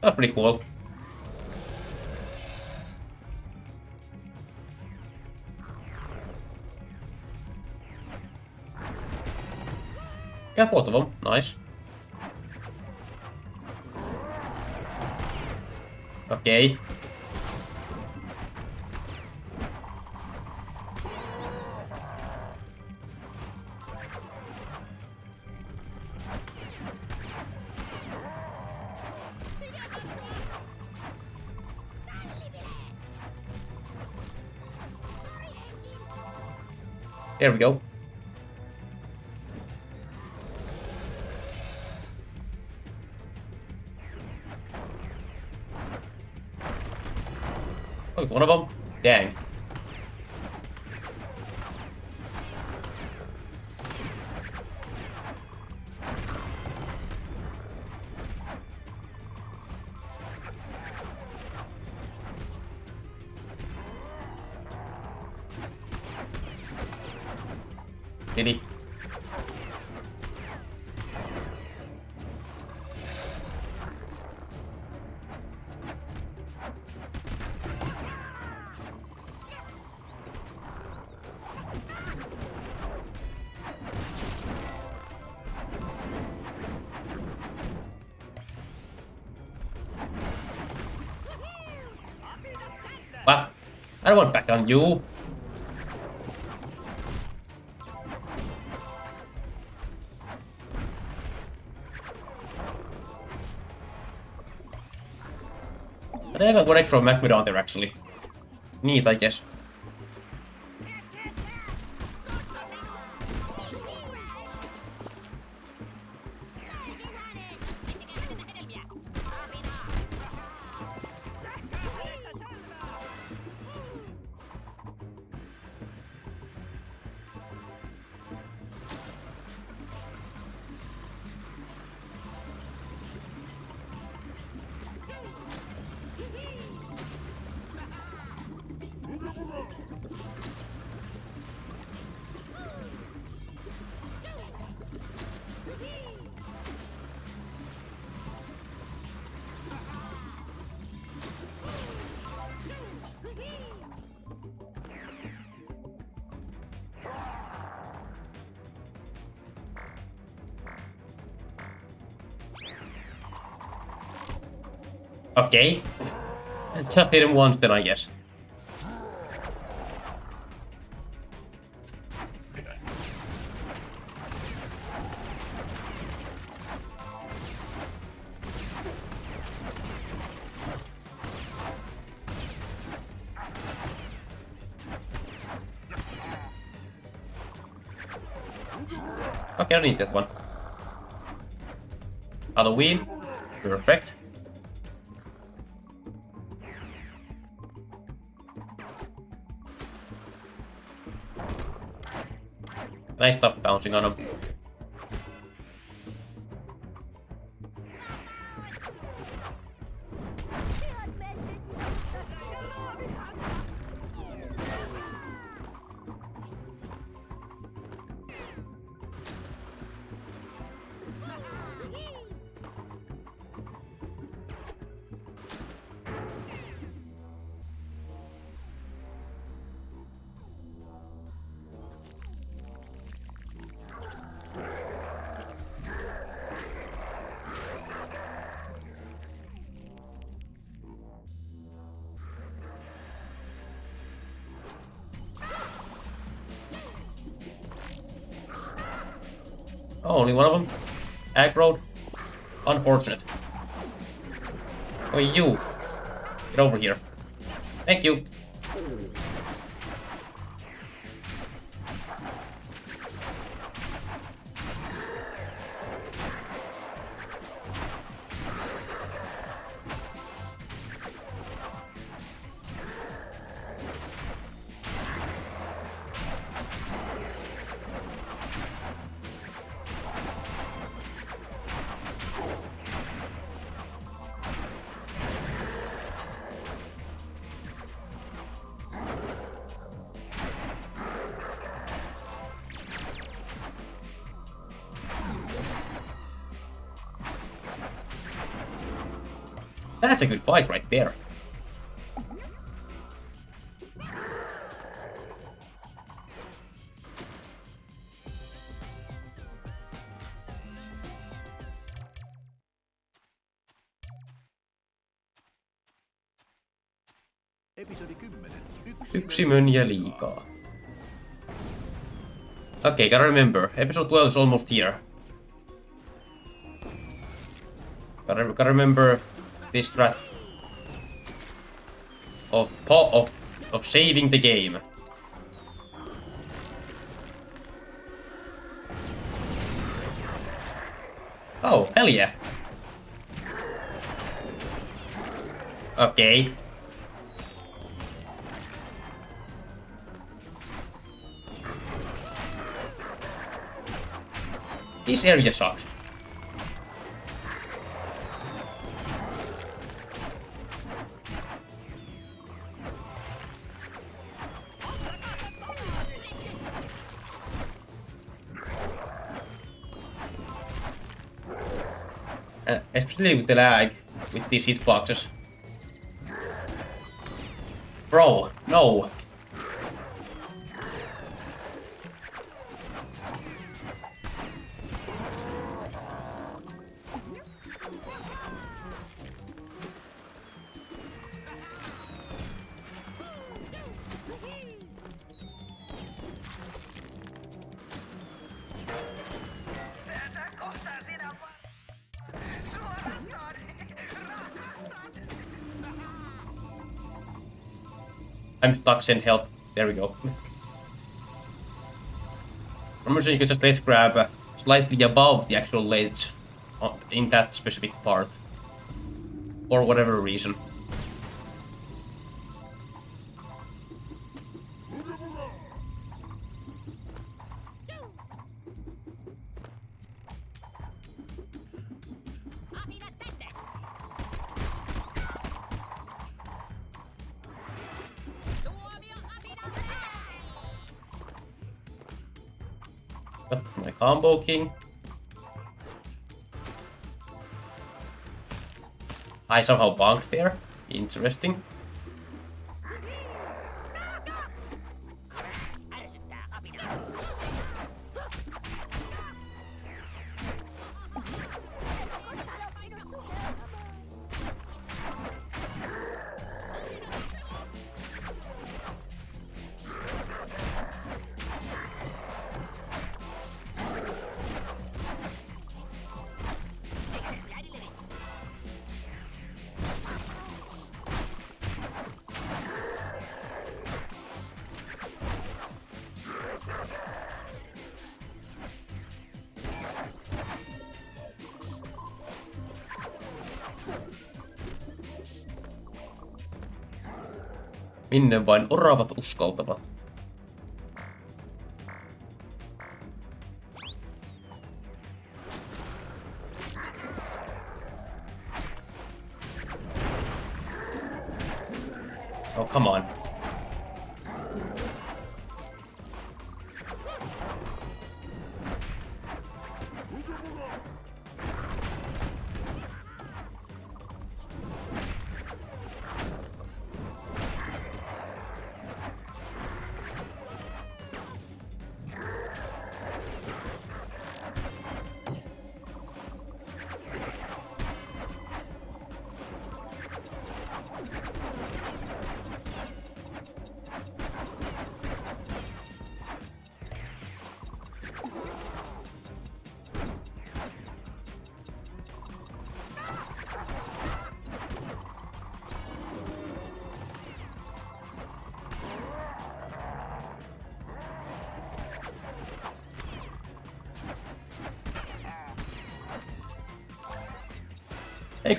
That's pretty cool. Yeah, both of them. Nice. Okay. There we go. Dang. Did he? Don't want back on you. I think I got one extra Mac on there actually. Neat, I guess. Okay. Just hit him once then, I guess. Okay, I don't need this one. Halloween. Perfect. Nice stuff bouncing on him. Only one of them? Aggroed? Unfortunate. Oh, you! Get over here. Thank you. A good fight right there. Episodi 10. Yksi mönjä liikaa. Okay, gotta remember, episode 12 is almost here. Gotta, gotta remember this strat of of of saving the game. Oh, hell yeah. Okay. This area sucks. Especially with the lag with these hitboxes. Bro, no. Stuck, send help. There we go. I'm sure you can just let's grab uh, slightly above the actual ledge in that specific part. For whatever reason. Combo king. I somehow bonked there. Interesting. Minne vain oravat uskaltavat.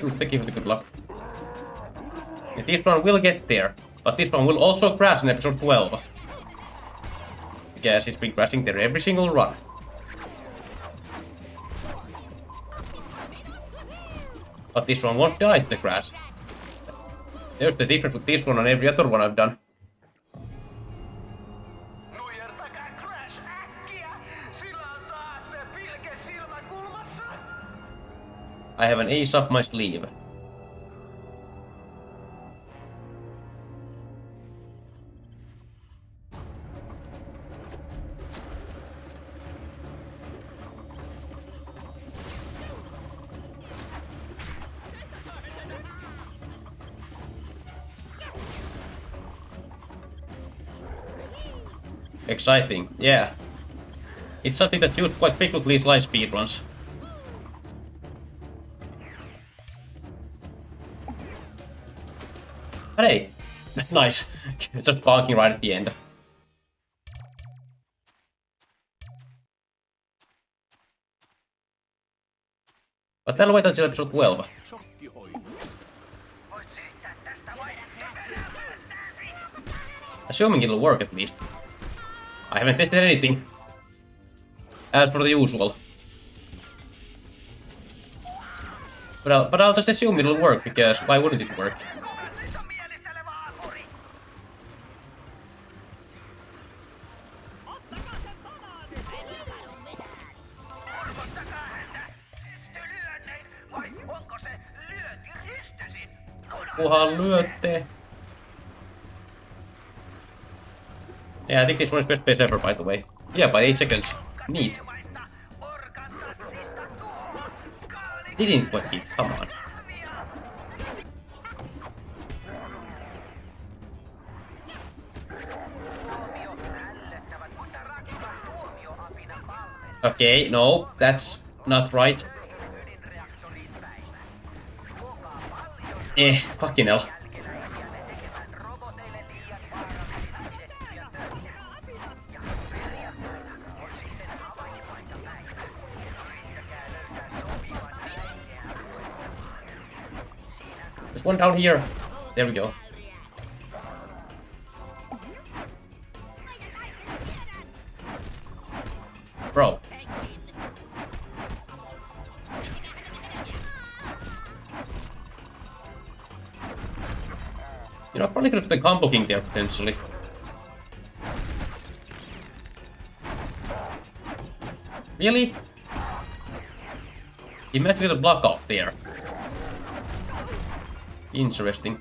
Good, thank you for the good luck. And this one will get there, but this one will also crash in episode 12. Because it's been crashing there every single run. But this one won't die if the crash. There's the difference with this one and every other one I've done. An ace up my sleeve. Exciting, yeah. It's something that used quite frequently in live speedruns. nice. Just barking right at the end. But I'll wait until episode 12. Shokkihoito. Assuming it'll work at least. I haven't tested anything. As for the usual. But I'll, but I'll just assume it'll work, because why wouldn't it work? Kunhan lyötte. Yeah, I think this one is best place ever, by the way. Yeah, by 8 seconds. Neat. Didn't quite hit, come on. Okay, no, that's not right. Eh, fucking hell. There's one down here. There we go. You know, I probably could have done combo king there potentially. Really? He managed to get a block off there. Interesting.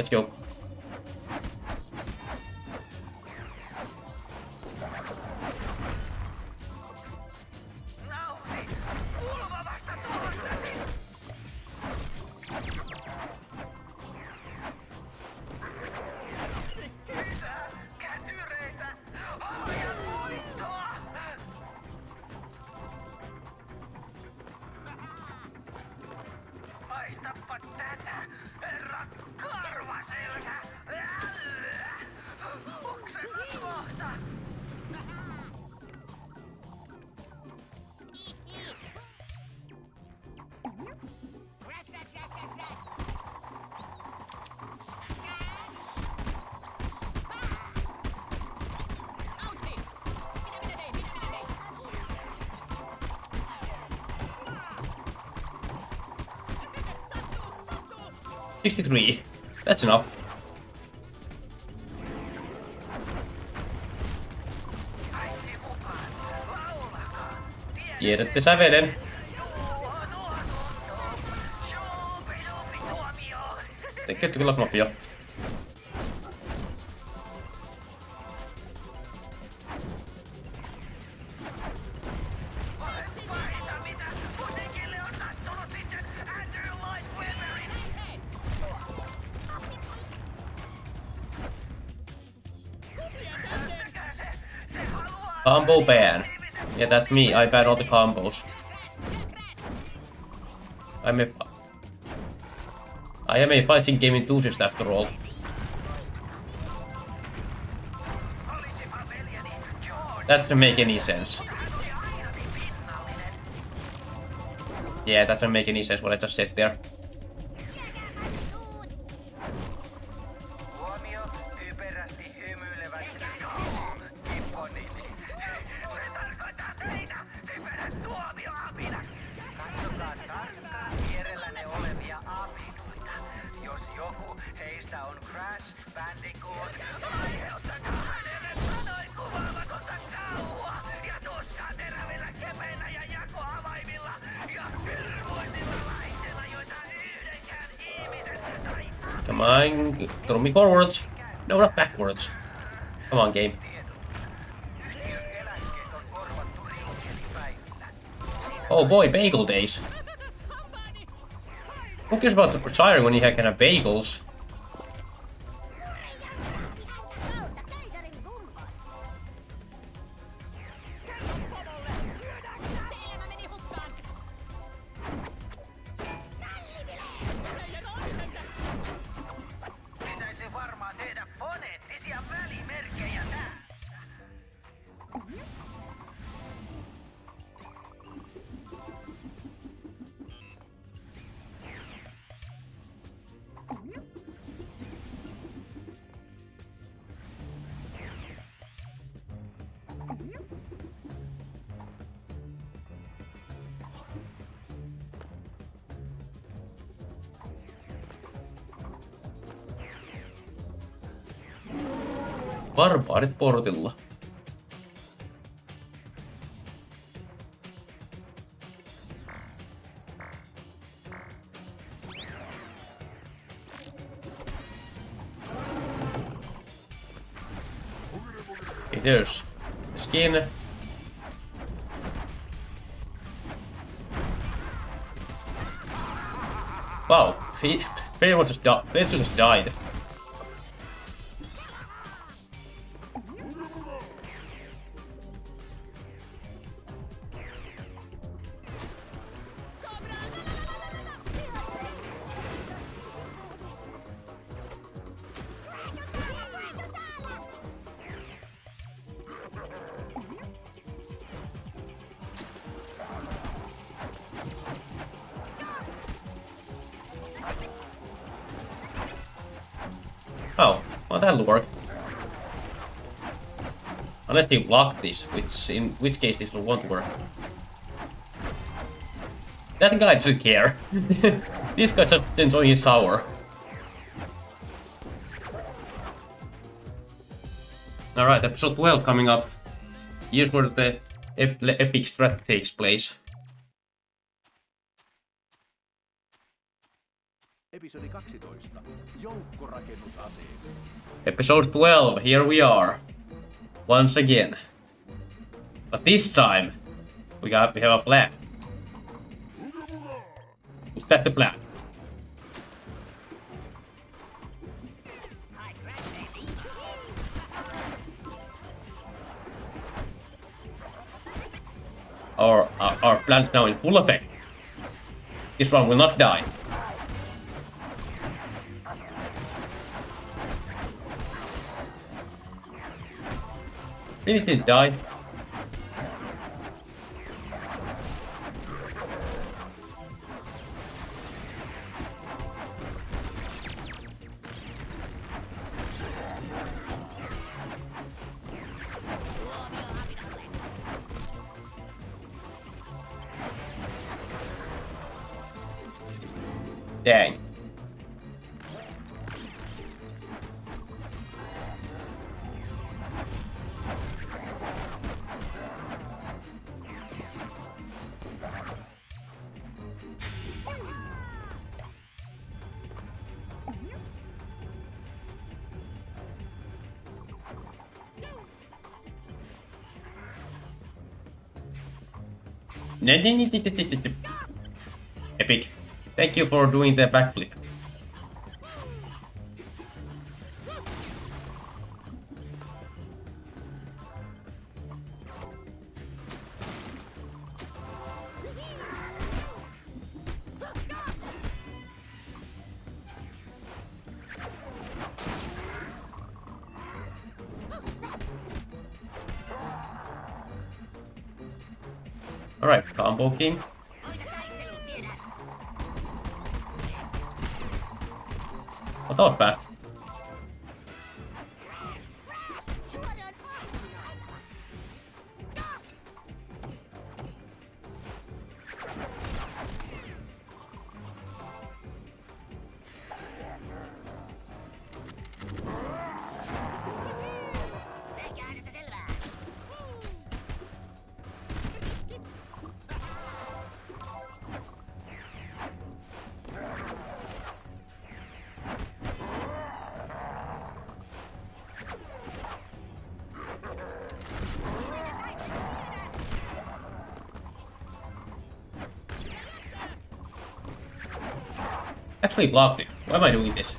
Let's go. 63. That's enough. Tiedätte sävelen. Tekee kyllä knopia. That's me. I ban all the combos. I'm a... I am a fighting game enthusiast after all. That doesn't make any sense. Yeah, that doesn't make any sense what I just said there. Come throw me forwards. No, not backwards. Come on, game. Oh boy, bagel days. Who cares about the retiring when you can have bagels? Barbaarit portilla. It is. Skin. Wow, he just just died. You block this, which in which case this won't work. That guy doesn't care. this guy just enjoying his sour. Alright, episode 12 coming up. Here's where the ep epic strat takes place. Episodi 12. Joukkorakennusaseet. Episode 12, here we are. Once again. But this time, we got we have a plan. That's the plan. Our, our, our plan's now in full effect. This one will not die. Didn't die. Epic. Thank you for doing the backflip. Actually blocked it. Why am I doing this?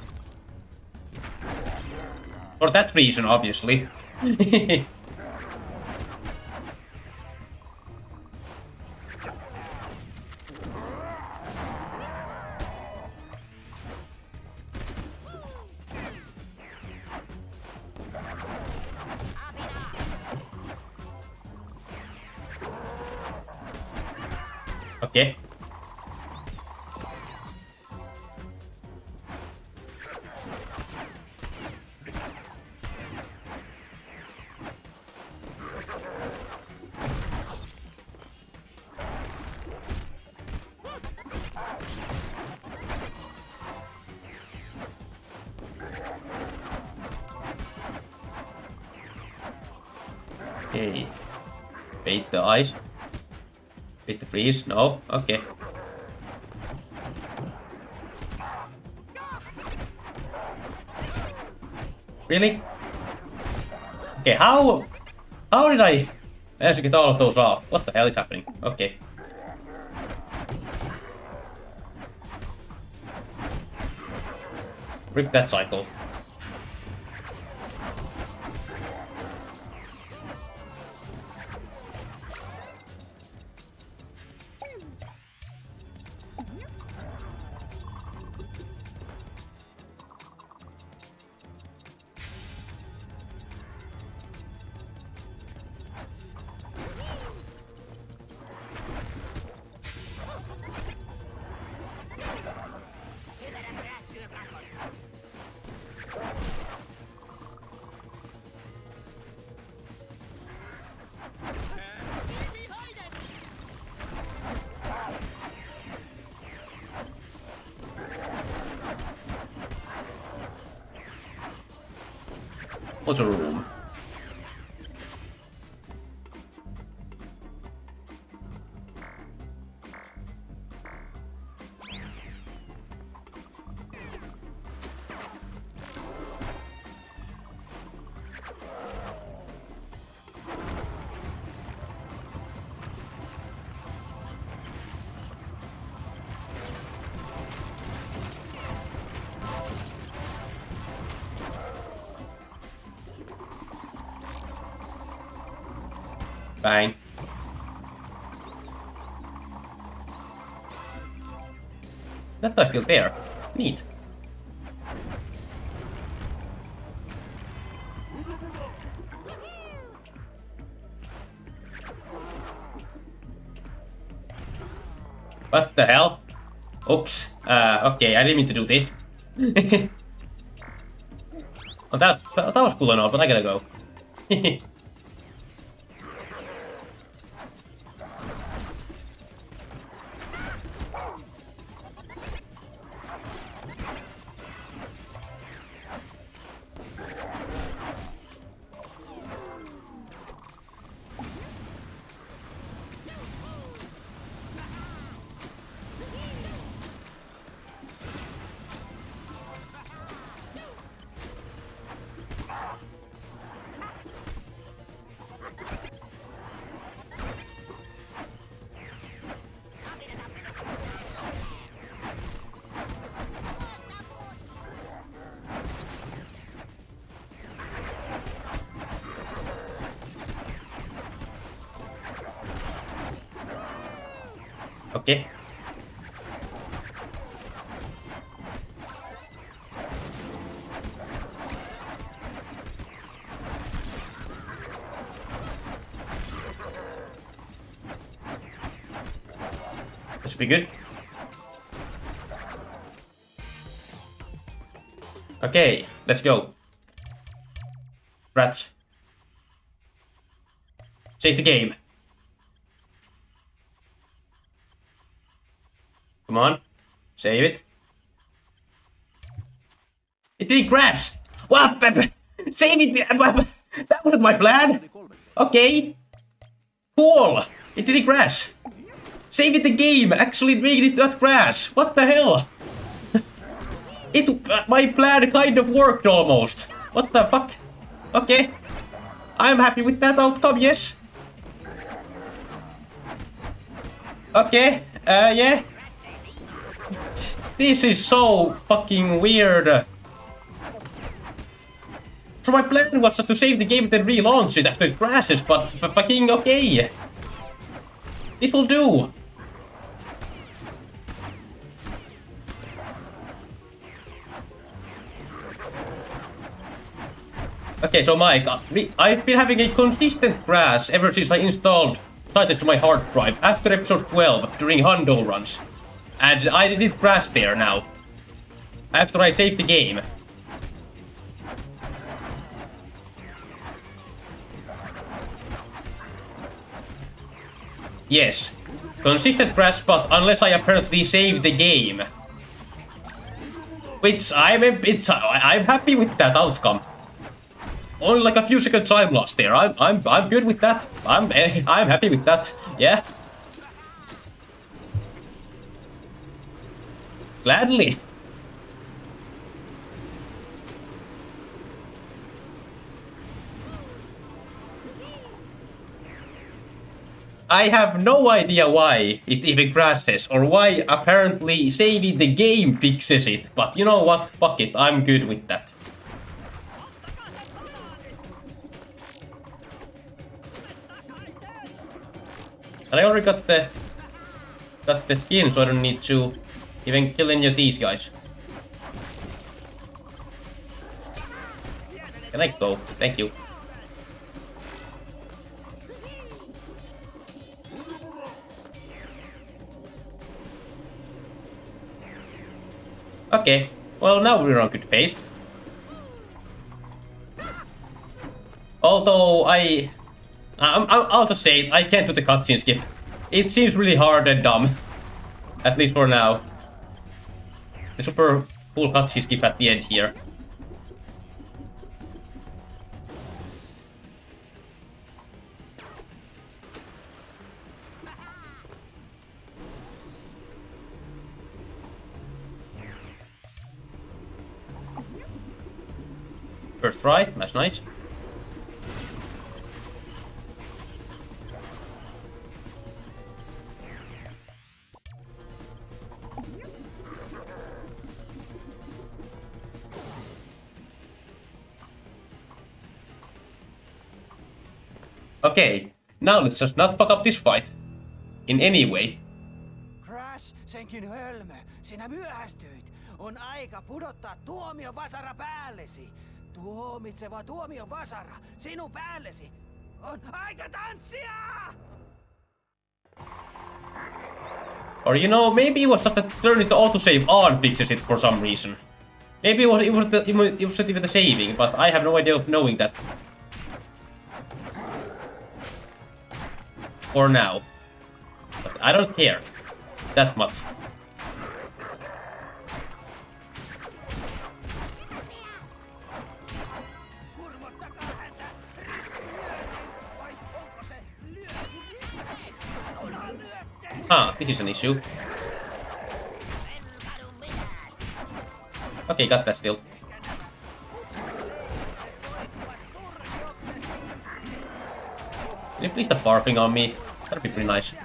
For that reason, obviously. Freeze. No. Oh, okay. Really? Okay, how... How did I manage to get all of those off? What the hell is happening? Okay. Rip that cycle. That guy's still there. Neat. What the hell? Oops. Uh, okay, I didn't mean to do this. that, that, that was cool and all, but I gotta go. Save the game. Come on. Save it. It didn't crash! What? Save it! That wasn't my plan! Okay. Cool! It didn't crash! Save it the game! Actually making it not crash! What the hell? It... Uh, my plan kind of worked almost. What the fuck? Okay. I'm happy with that outcome, yes. Okay. Uh, yeah. This is so fucking weird. So my plan was just to save the game and then relaunch it after it crashes, but, fucking okay. This will do. Okay, so Mike, uh, I've been having a consistent crash ever since I installed Titans to my hard drive after episode 12 during Hundo runs. And I did crash there now. After I saved the game. Yes. Consistent crash, but unless I apparently saved the game. Which I'm bit... I'm happy with that outcome. Only like a few seconds time lost there. I'm I'm I'm good with that. I'm I'm happy with that. Yeah. Gladly. I have no idea why it even crashes or why apparently saving the game fixes it. But you know what? Fuck it. I'm good with that. And I already got the got the skin, so I don't need to even kill any of these guys. Can I go? Thank you. Okay, well now we're on good pace. Although I... Uh, I'm, I'll just say it, I can't do the cutscene skip. It seems really hard and dumb. At least for now. The super cool cutscene skip at the end here. First try, that's nice. Okay, Now let's just not fuck up this fight. In any way. Crash, senkin hölmö. Sinä myöhästyit. On aika pudottaa tuomio vasara päällesi. Tuomitseva tuomio vasara. Sinun päällesi. On aika tanssia! Or you know, maybe it was just that turning the autosave on fixes it for some reason. Maybe it was it was the, it was not even the saving, but I have no idea of knowing that. Or now. But I don't care. That much. Ah, this is an issue. Okay, got that still. Can you please stop barfing on me? That'd be pretty nice.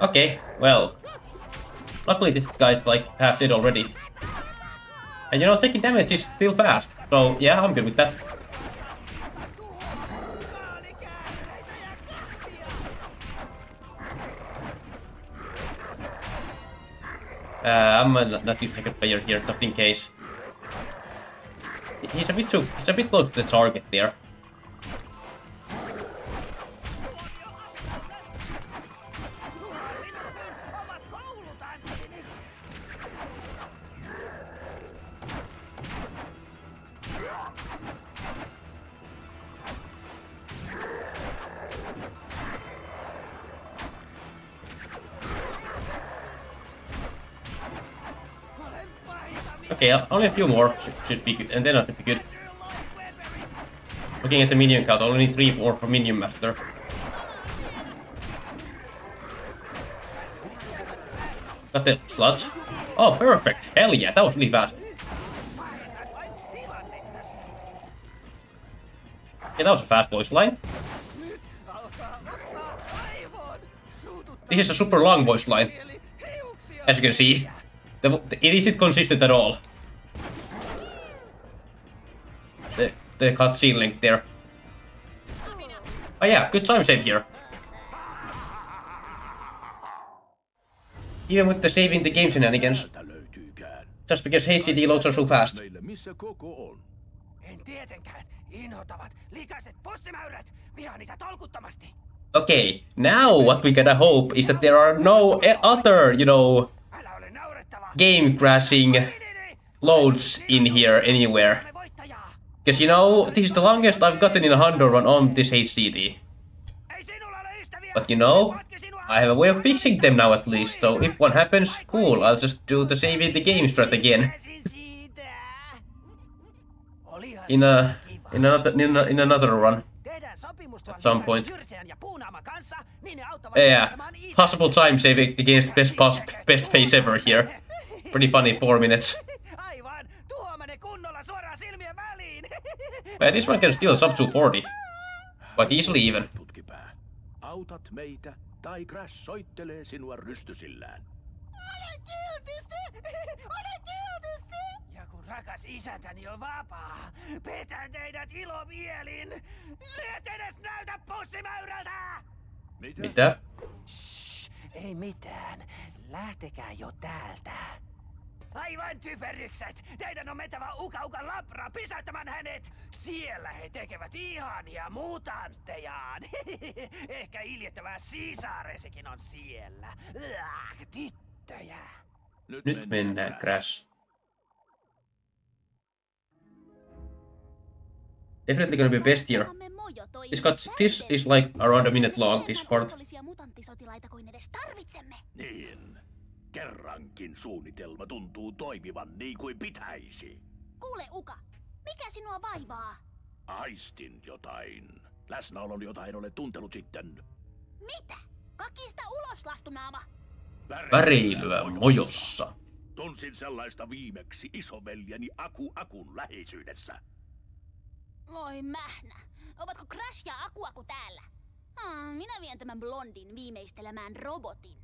Okay, well. Luckily this guy's like half dead already. And you know, taking damage is still fast. So yeah, I'm good with that. Uh, I'm uh, not using second player here, just in case. He's a bit too, he's a bit close to the target there. Okay, only a few more should, should be good, and then I should be good. Looking at the minion count, only three more for minion master. Got the sludge. Oh, perfect! Hell yeah, that was really fast. Yeah, that was a fast voice line. This is a super long voice line, as you can see. The, it isn't consistent at all. The, cutscene link there. Oh yeah, good time save here. Even with the saving the game shenanigans, just because HDD loads are so fast. Okay, now what we gotta hope is that there are no other, you know, game crashing loads in here anywhere. Because you know, this is the longest I've gotten in a Hundo run on this ystäviä. But you know, I have a way of fixing them now at least, so if one happens, cool, I'll just do the save saving the game strat again. In a, in another, in, a, in another run. At some point. Yeah, possible time saving against best best pace ever here. Pretty funny, four minutes. But this one can steal sub 240. Quite easily even. Tutkipää. Autat meitä tai Crash soittelee sinua rystysillään. Olen kiltisti! Olen kiltisti! Ja kun rakas isäntäni on vapaa, petän teidät ilomielin! Et edes näytä pussimäyrältä! Mitä? Mitä? Shh, ei mitään. Lähtekää jo täältä. Aivan typerykset! Teidän on mentävä Ukaukan labra pysäyttämään hänet! Siellä he tekevät ihania mutanttejaan! Ehkä iljettävä sisaresikin on siellä! Uah, tyttöjä! Nyt mennään Crash. Definitely gonna be best toimii This, got, this is like around a minute long, this part. Enemmän mutanttisotilaita kuin edes tarvitsemme. Niin. Kerrankin suunnitelma tuntuu toimivan niin kuin pitäisi. Kuule, Uka, mikä sinua vaivaa? Aistin jotain. Läsnäolon jota en ole tuntenut sitten. Mitä? Kakista ulos, lastunaama! Väreilyä mojossa. Tunsin sellaista viimeksi isoveljeni Aku Akun läheisyydessä. Voi mähnä. Ovatko Crash ja Aku Aku täällä? Ah, minä vien tämän blondin viimeistelemään robotin.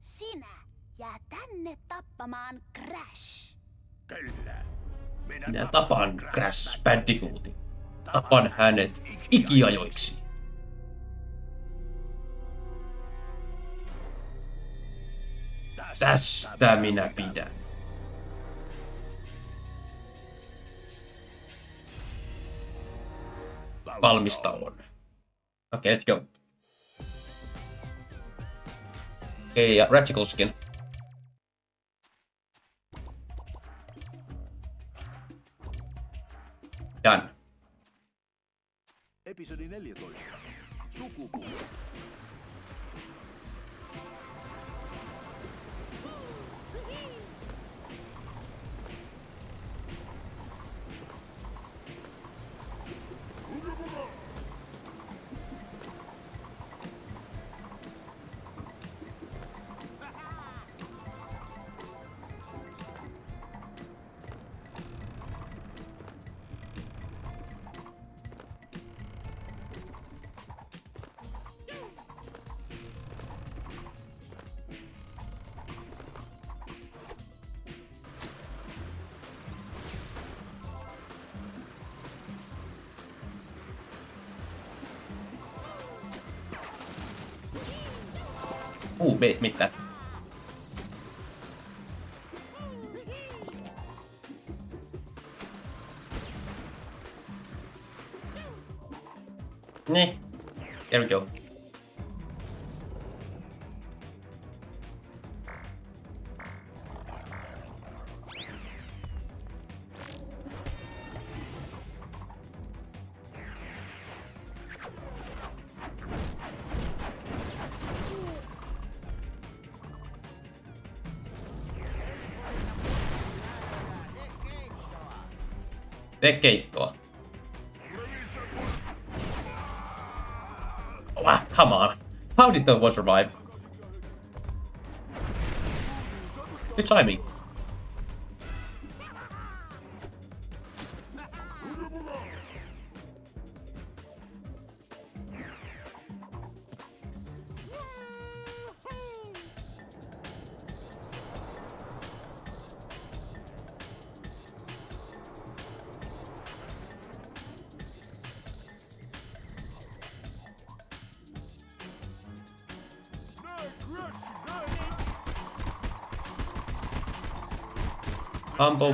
Sinä jää tänne tappamaan Crash. Kyllä. Minä tapan Crash Bandicootin. Tapan hänet ikiajoiksi. Tästä minä pidän. Valmista on. Okei, okay, let's go. Okei, okay, ja Radical Done. Episodi 14. Sukupuoli. Ooh, beat, beat that. Nah. There we go. Tee keittoa. Oh, come on. How did the one survive? Good timing.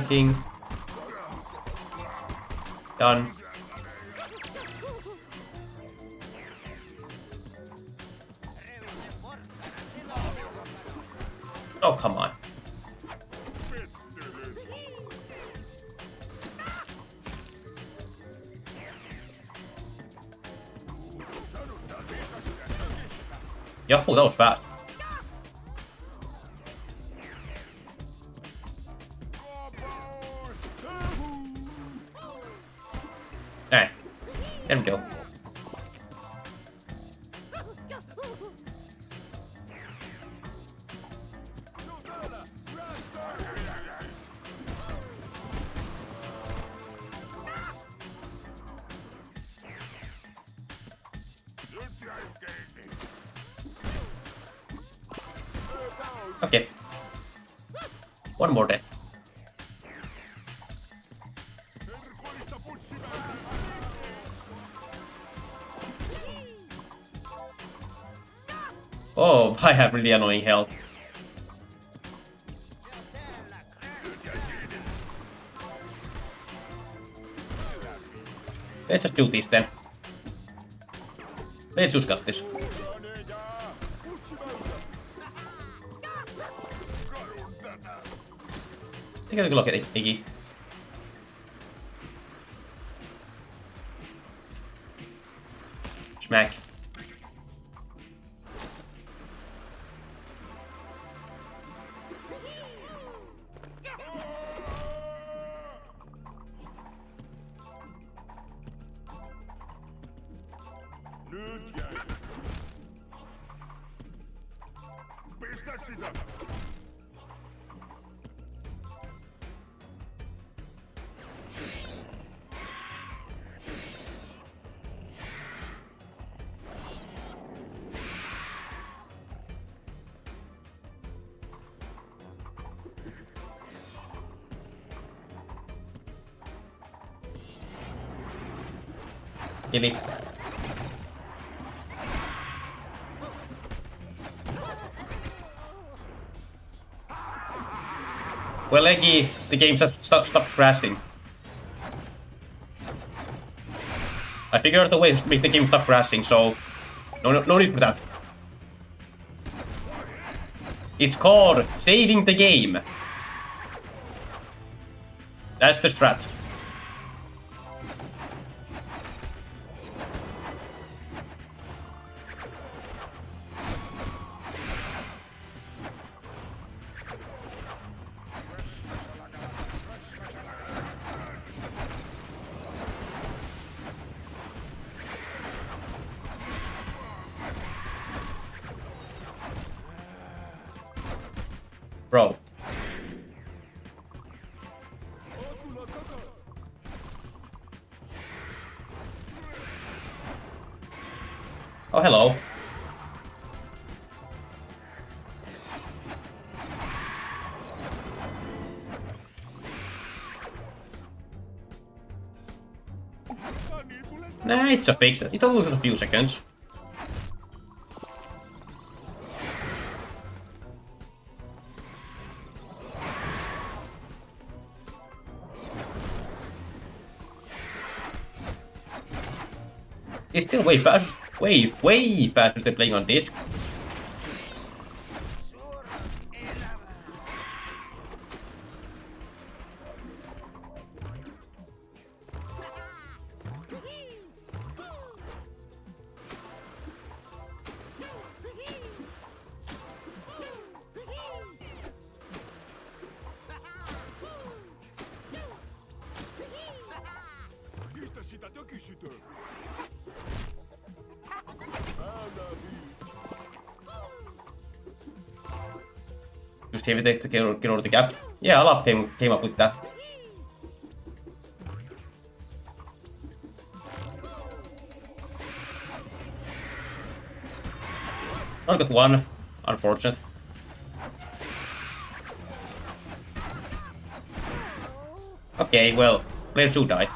King. Done. I have really annoying health. Let's just do this then. Let's just got this. Take a look at Iggy. Well, Eggy, the game just stop, stopped crashing. I figured out a way to make the game stop crashing, so no, no, no need for that. It's called saving the game. That's the strat. Nah, it's a fix. It only loses a few seconds. It's still way fast, way, way faster than playing on disc. Kill, kill the gap. Yeah, Alap came, came up with that. I got one. Unfortunate. Okay, well, player 2 died.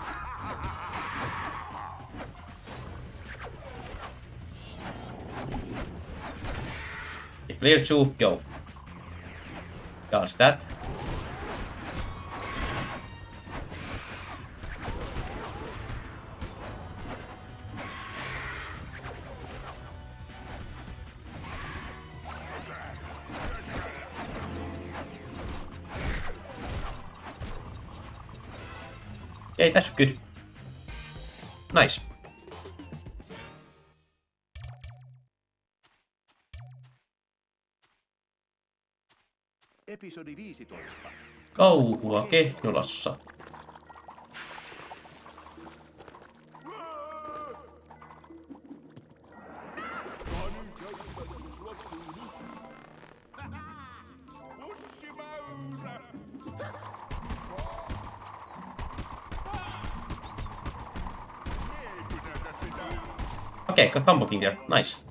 Player 2, go. Dodge that. Okay, that's good. Nice. Episodi 15. Kauhua Kehnolassa. Okay, got Combo King there. Nice.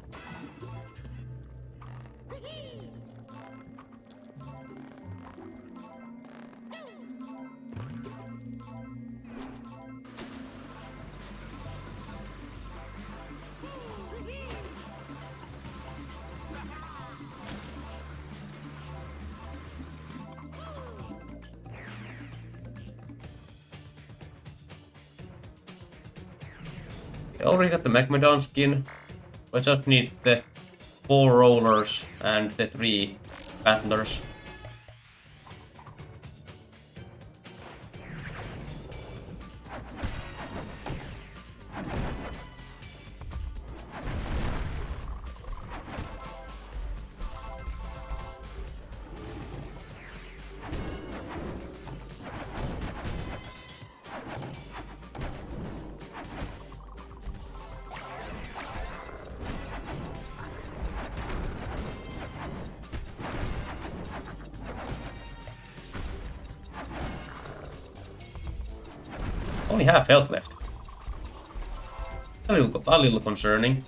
Already got the Magmadon skin. I just need the four rollers and the three battlers. Little, concerning.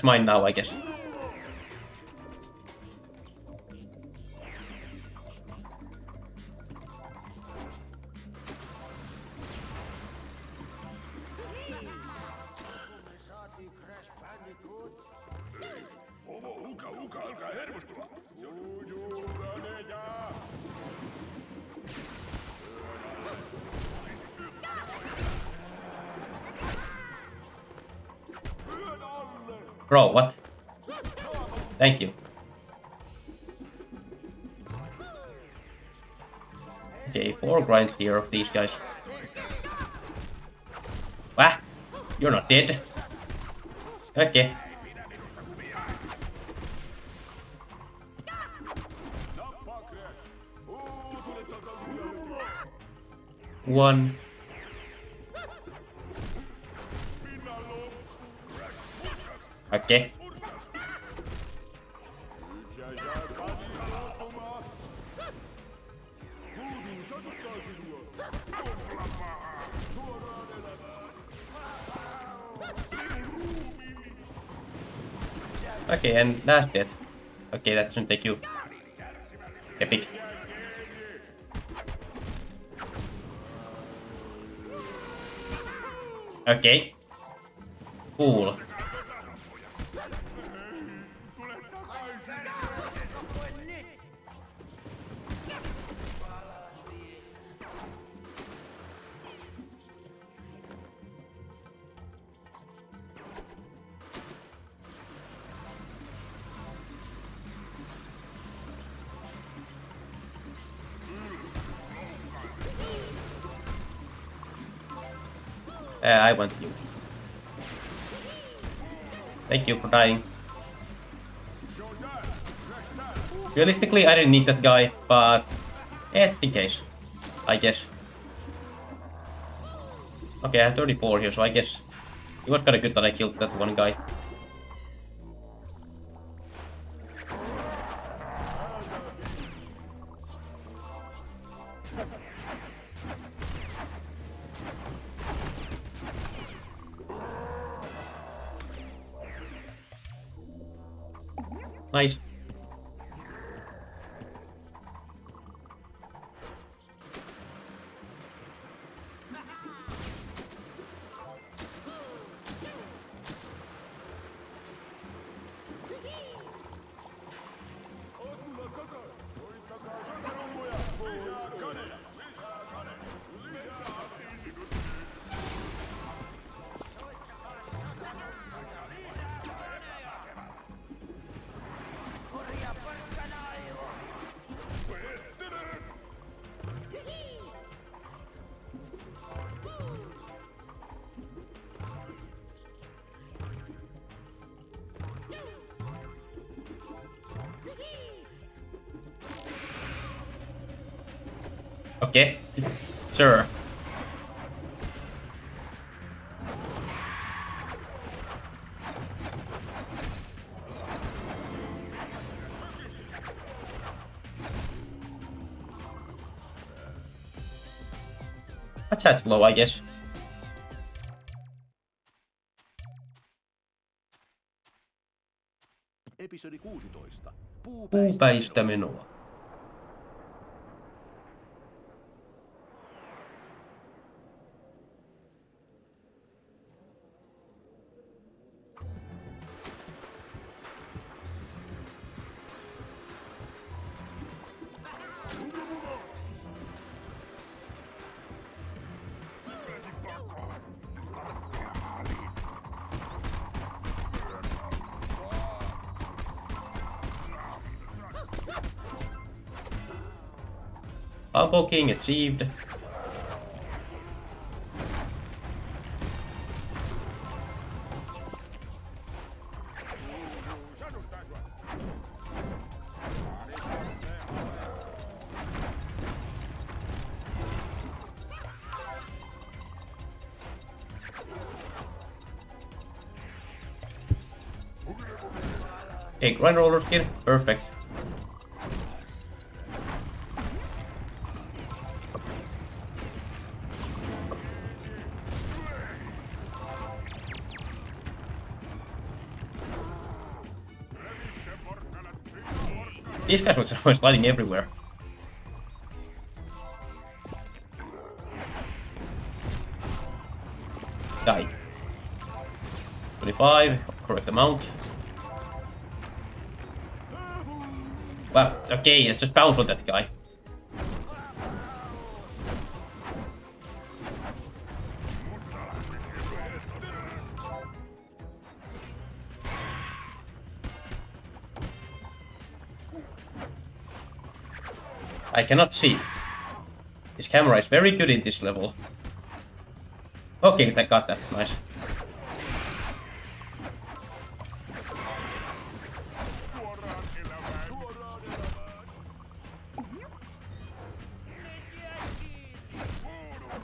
That's mine now, I guess. Bro, what? Thank you. Okay, four grinds here of these guys. Ah, you're not dead. Okay. One. Okay. Okay, and last death. Okay, that shouldn't take you. Epic. Okay. Cool. Dying. Realistically, I didn't need that guy, but it's the case. I guess. Okay, I have 34 here, so I guess it was kind of good that I killed that one guy. That's that's low, I guess. Episodi 16. Puupäistä menoa. Combo King achieved. Okay, grind roller skin, perfect. These guys were sliding everywhere. Die. 25, correct amount. Well, okay, let's just bounce on that guy. I cannot see. This camera is very good in this level. Okay, I got that. Nice.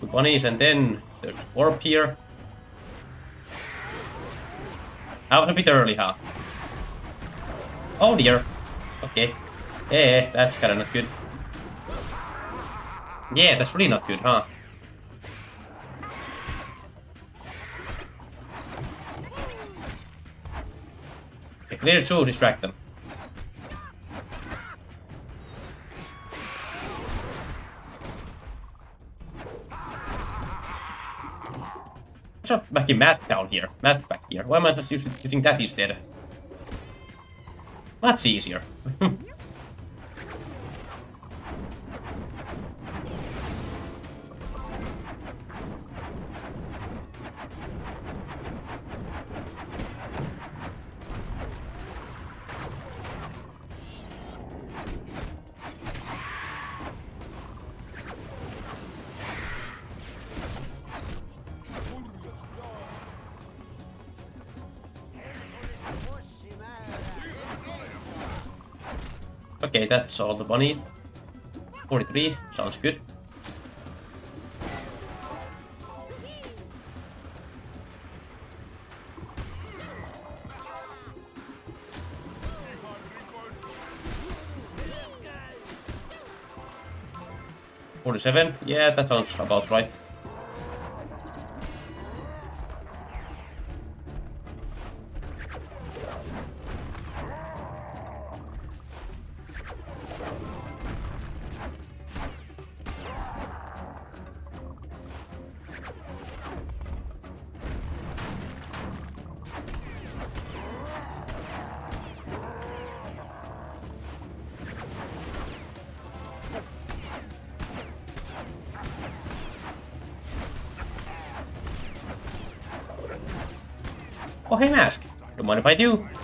Two bunnies and then there's orb here. I was a bit early, huh? Oh dear. Okay. Yeah, that's kinda not good. Yeah, that's really not good, huh? Okay, clear two, distract them. What's up back in mask down here? Mask back here. Why am I just using that instead? That's easier. Okay, that's all the bunnies. 43, sounds good. Forty-seven, yeah, that sounds about right. If I do.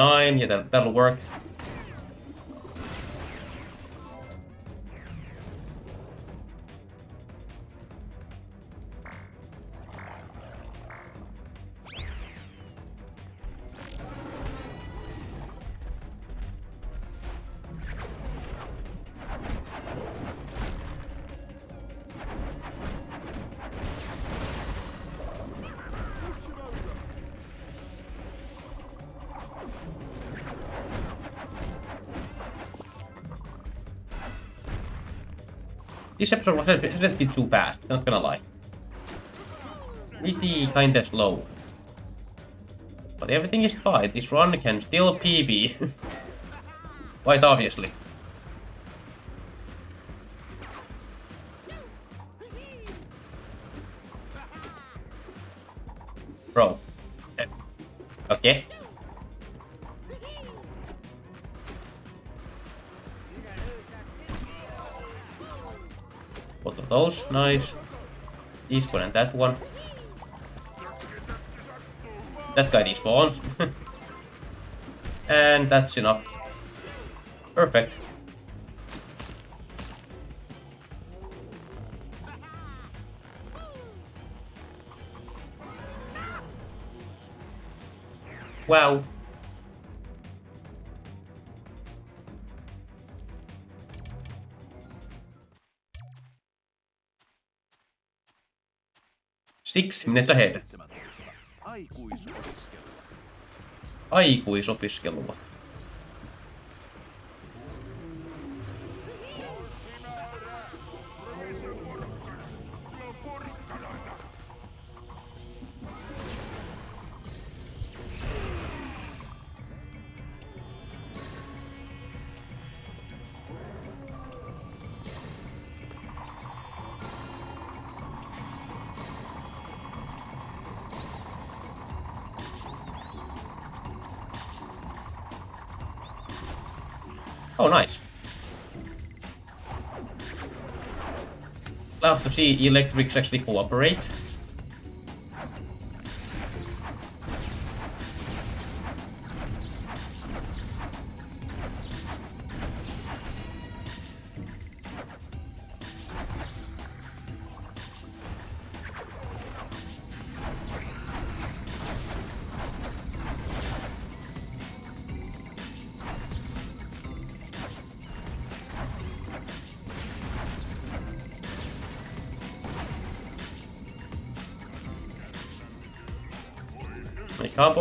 Fifty-nine, yeah, that, that'll work. This episode was a bit, too fast, not gonna lie. Pretty kinda slow. But everything is fine. This run can still PB. Quite obviously. And that one. That guy despawns. and that's enough. Perfect. Wow. Siksi minä sä heidän. Aikuisopiskelua. Aikuisopiskelua. See electrics actually cooperate.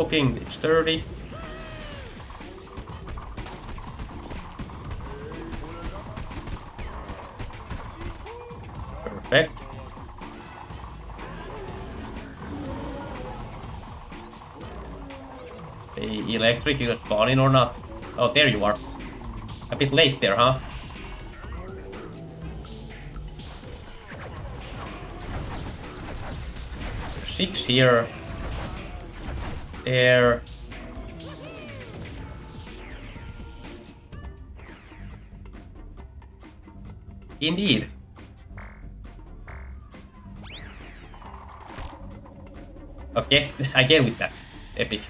Combo 30. Perfect. Hey, electric, you spawning or not? Oh, there you are. A bit late there, huh? Six here. There. Indeed. Okay, again with that. Epic.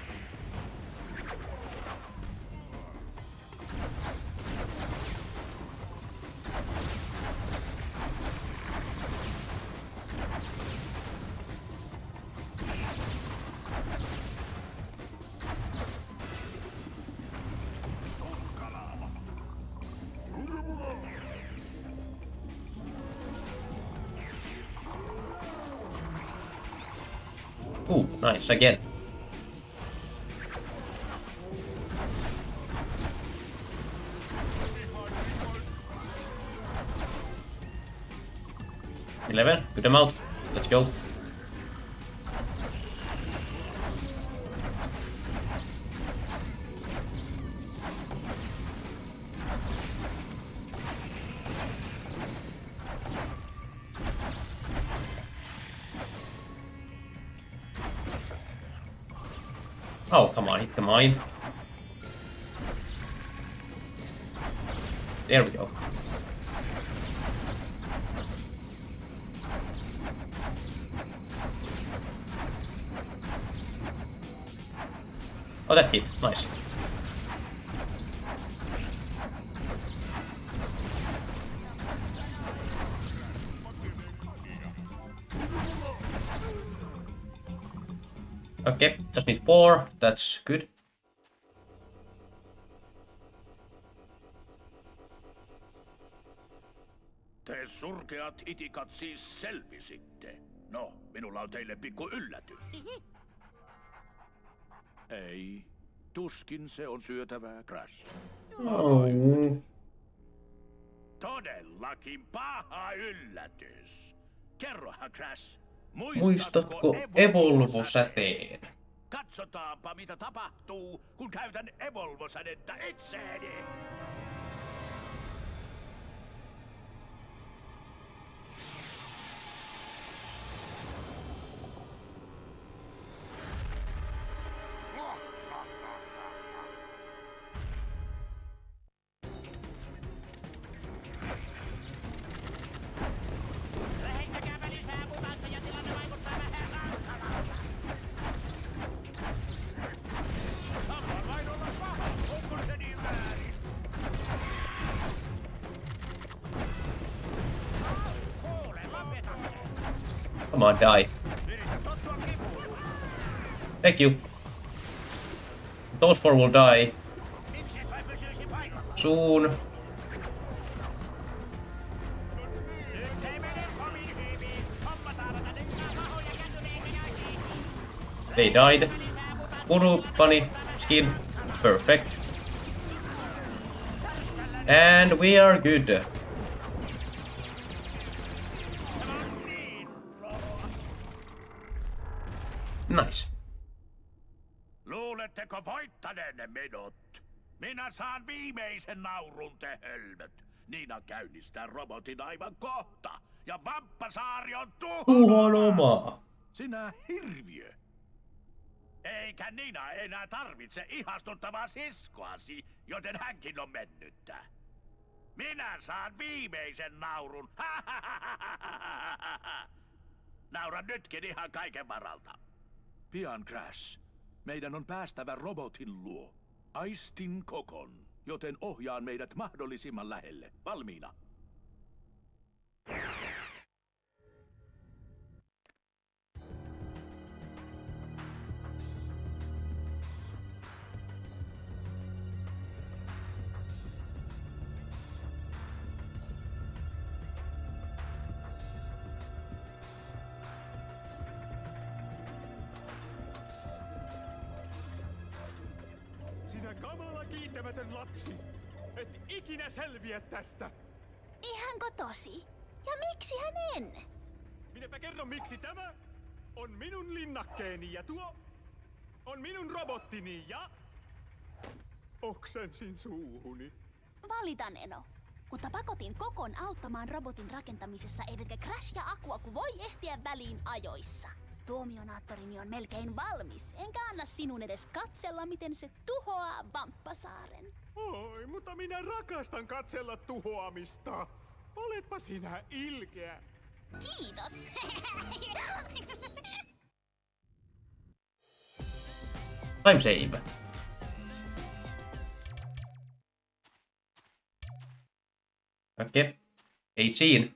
Nice, again. Eleven, good amount. Let's go. That's good. Te surkeat itikat siis selvisitte. No, minulla on teille pikku yllätys. Ei, tuskin se on syötävää, Crash. Oh. Todellakin paha yllätys. Kerrohan, Crash. Muistatko Evolvo-säteen? Katsotaanpa, mitä tapahtuu, kun käytän Evolvo-sädettä itseeni. Come on, die. Thank you. Those four will die soon. They died. Uru, bunny, skin. Perfect. And we are good. Minut? Minä saan viimeisen naurun te hölmöt. Niina käynnistää robotin aivan kohta. Ja Vamppasaari on Tuhon omaa. Sinä hirviö. Eikä Niina enää tarvitse ihastuttavaa siskoasi, joten hänkin on mennyttä. Minä saan viimeisen naurun. Nauran nytkin ihan kaiken varalta. Pian Crash. Meidän on päästävä robotin luo. Aistin kokon, joten ohjaan meidät mahdollisimman lähelle. Valmiina. Lapsi! Et ikinä selviä tästä! Ihanko tosi? Ja miksi hän en? Minäpä kerron miksi tämä on minun linnakkeeni ja tuo on minun robottini ja... Oksensin suuhuni. Valitan Eno. Mutta pakotin kokon auttamaan robotin rakentamisessa, eivätkä Crash ja Akuaku voi ehtiä väliin ajoissa. Tuomionaattorini on melkein valmis, enkä anna sinun edes katsella, miten se tuhoaa Vamppasaaren. Oi, mutta minä rakastan katsella tuhoamista. Oletpa sinä ilkeä. Kiitos! Time save. Okei. Okay. 18.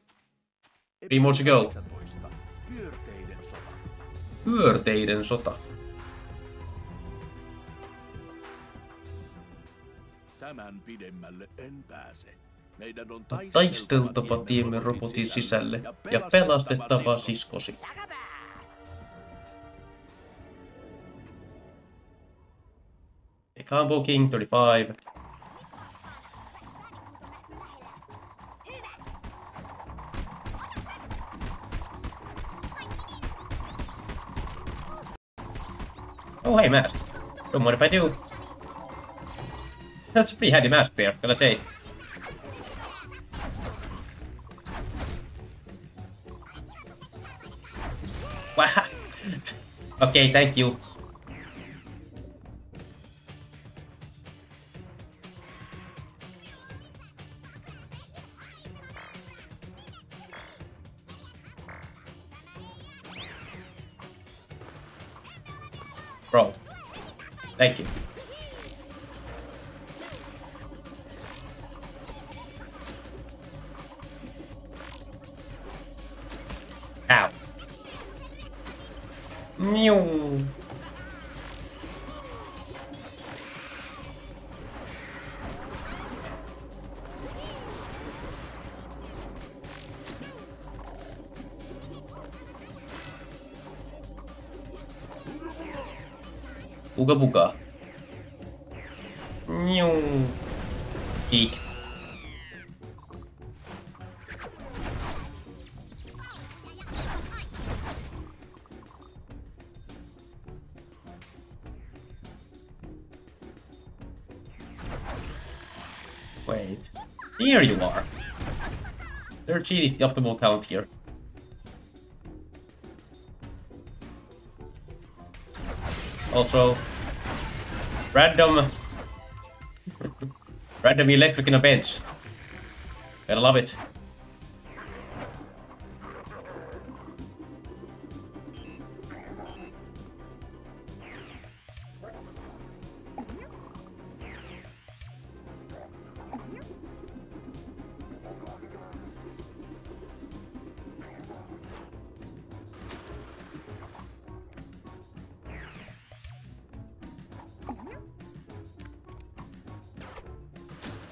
Three more to go. 19. Pyörteiden. Pyörteiden sota. Tämän pidemmälle en pääse. Meidän on Taisteltava tiemme robotin sisälle ja pelastettava siskosi. Combo King 35. Oh, mask. Don't mind if I do. That's a pretty handy mask there, gotta say. Wow. okay, thank you. Thank you. Ow. Mew. Uga buga. Here you are. 13 is the optimal count here. Also, random, random electric in a bench. Gotta love it.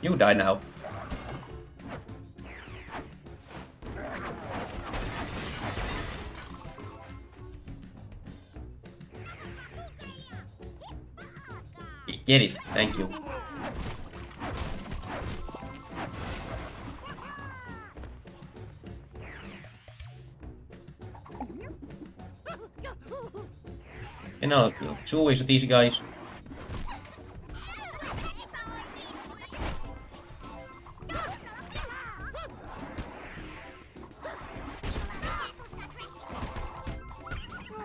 You die now. Get it, thank you. You two ways of these guys.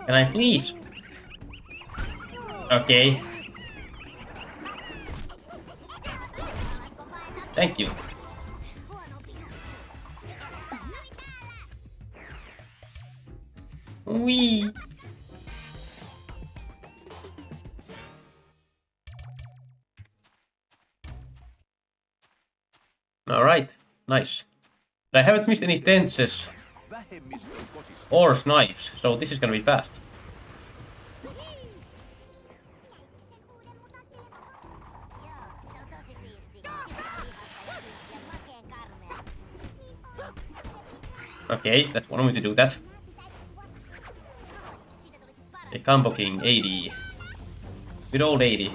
Can I please? Okay. Thank you. Wee. Alright, nice. I haven't missed any tenses or snipes, so this is gonna be fast. Okay, that's one way to do that. A combo king, 80. Good old 80.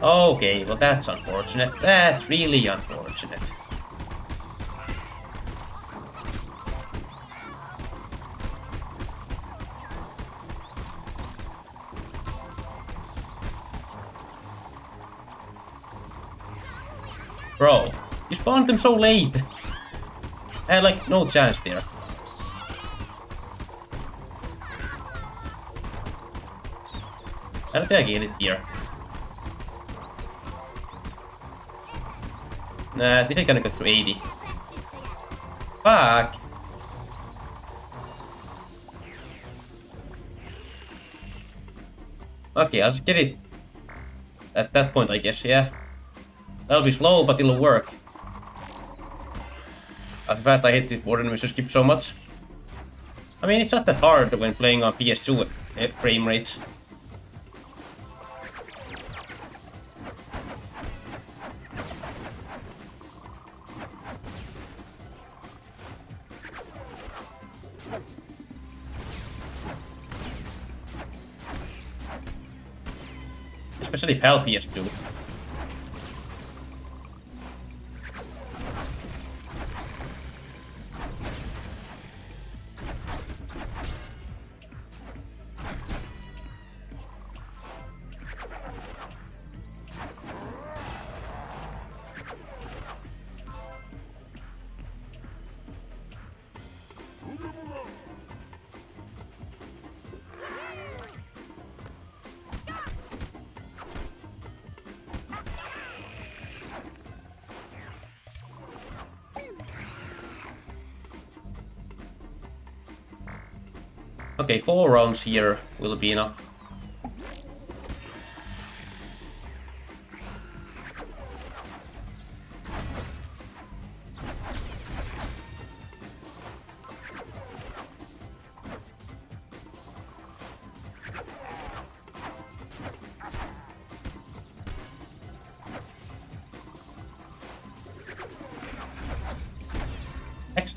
Okay, well that's unfortunate. That's really unfortunate. Spawned them so late. I had like no chance there. I don't think I get it here. Nah, I think I'm gonna go to 80. Fuck! Okay, I'll just get it at that point, I guess, yeah. That'll be slow, but it'll work. Fact I hate the Warden Mission skip so much. I mean, it's not that hard when playing on PS2 eh, frame rates. Especially PAL PS2. Four rounds here will be enough.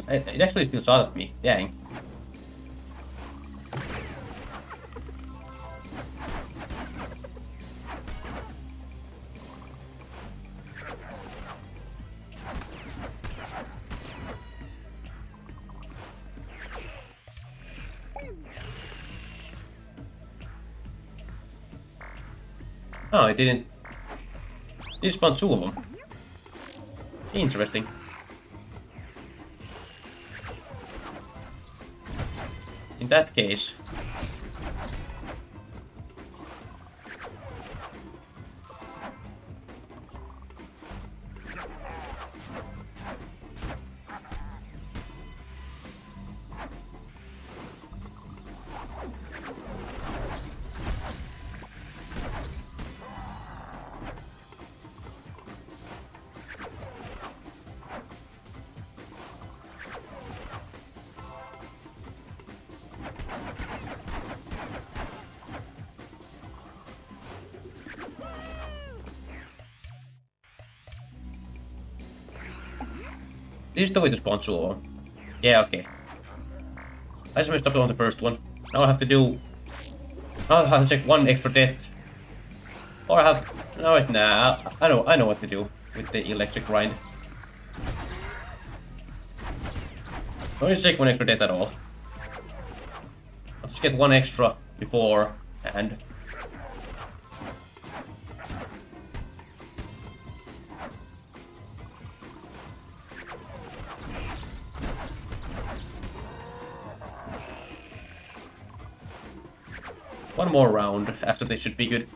It actually still shot at me. Dang. Didn't. Did spawn two of them. Interesting. In that case, This is the way to spawn them. Yeah, okay. I just messed up on the first one. Now I have to do... I'll have to check one extra death. Or I have... No, wait, nah. I know, I know what to do with the electric grind. Don't need to one extra death at all. I'll just get one extra before and more round after they should be good.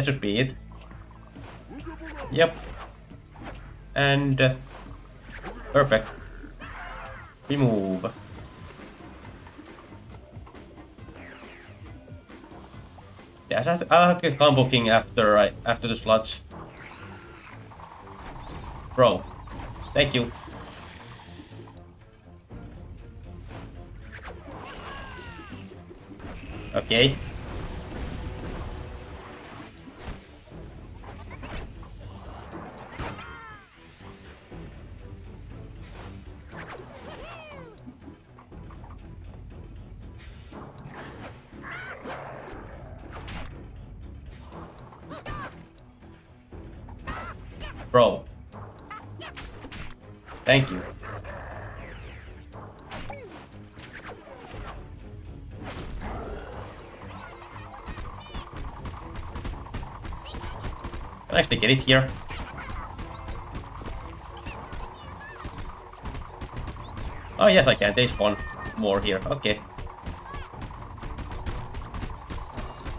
That should be it. Yep. And... Uh, perfect. Remove. Yes, I have I'll have to get combo king after I, after the slots. Bro. Thank you. Okay. It here? Oh yes I can, they spawn more here, okay.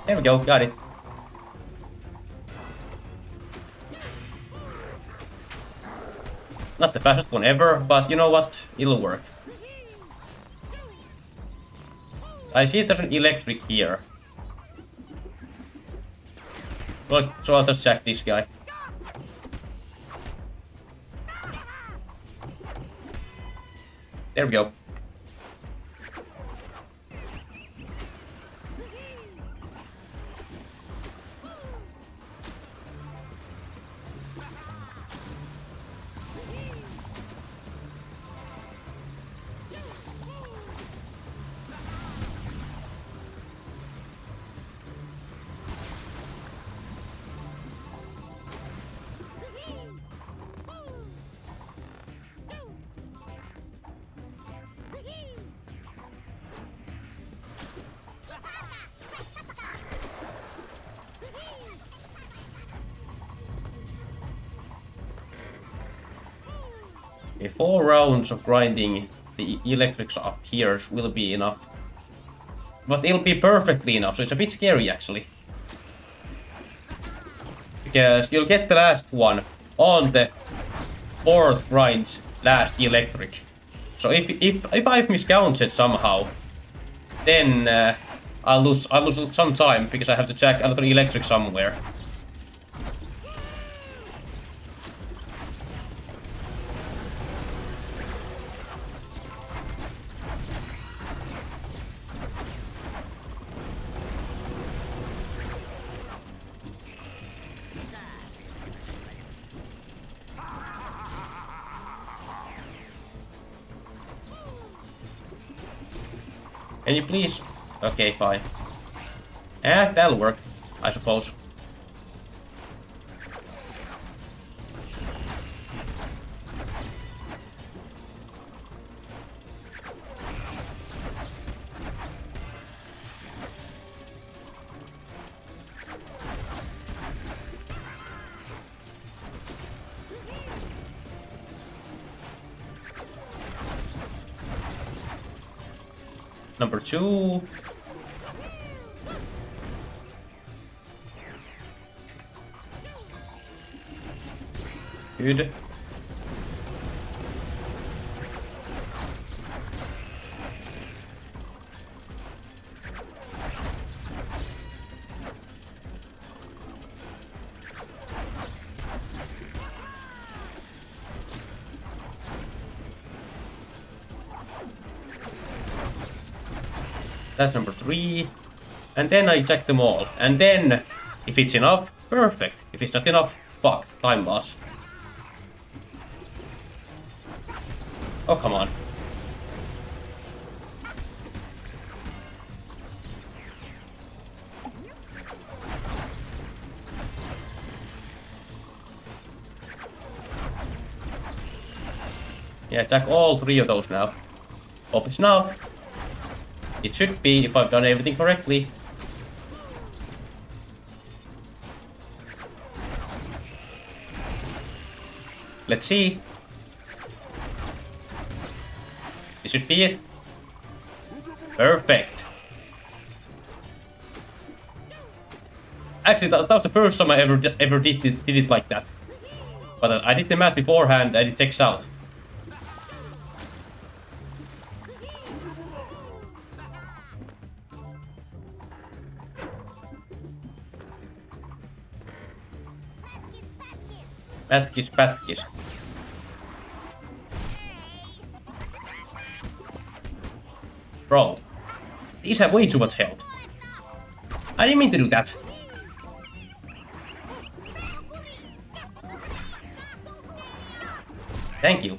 There we go, got it. Not the fastest one ever, but you know what? It'll work. I see there's an electric here. Well, so I'll just check this guy. Four rounds of grinding the electrics up here will be enough. But it'll be perfectly enough, so it's a bit scary actually. Because you'll get the last one on the fourth grind's last electric. So if if if I've miscounted somehow, then uh, I'll lose I'll lose some time because I have to check another electric somewhere. Can you please? Okay, fine. Eh, that'll work, I suppose. Two. Good. That's number three. And then I check them all. And then, if it's enough, perfect. If it's not enough, fuck, time loss. Oh, come on. Yeah, check all three of those now. Hope it's enough. It should be if I've done everything correctly. Let's see. This should be it. Perfect. Actually, that, that was the first time I ever ever did it, did it like that. But I did the math beforehand and it checks out. Pätkis, pätkis. Bro, these have way too much health. I didn't mean to do that. Thank you.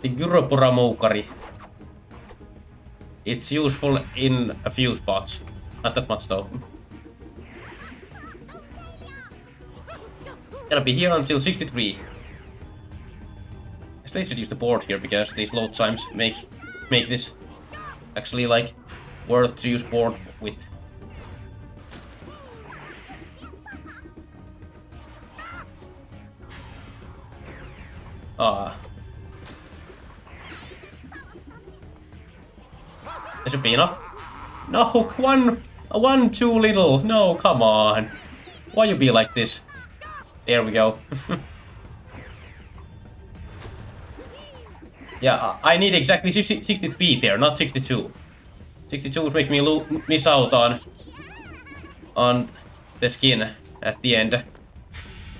The Gyropura Moukari. It's useful in a few spots. Not that much though. Gonna be here until 63. I should use the board here because these load times make make this actually like worth to use board with. Ah. This should be enough. No, one, one too little. No, come on. Why you be like this? There we go. yeah, I need exactly 60, 63 there, not 62. 62 would make me miss out on on the skin at the end.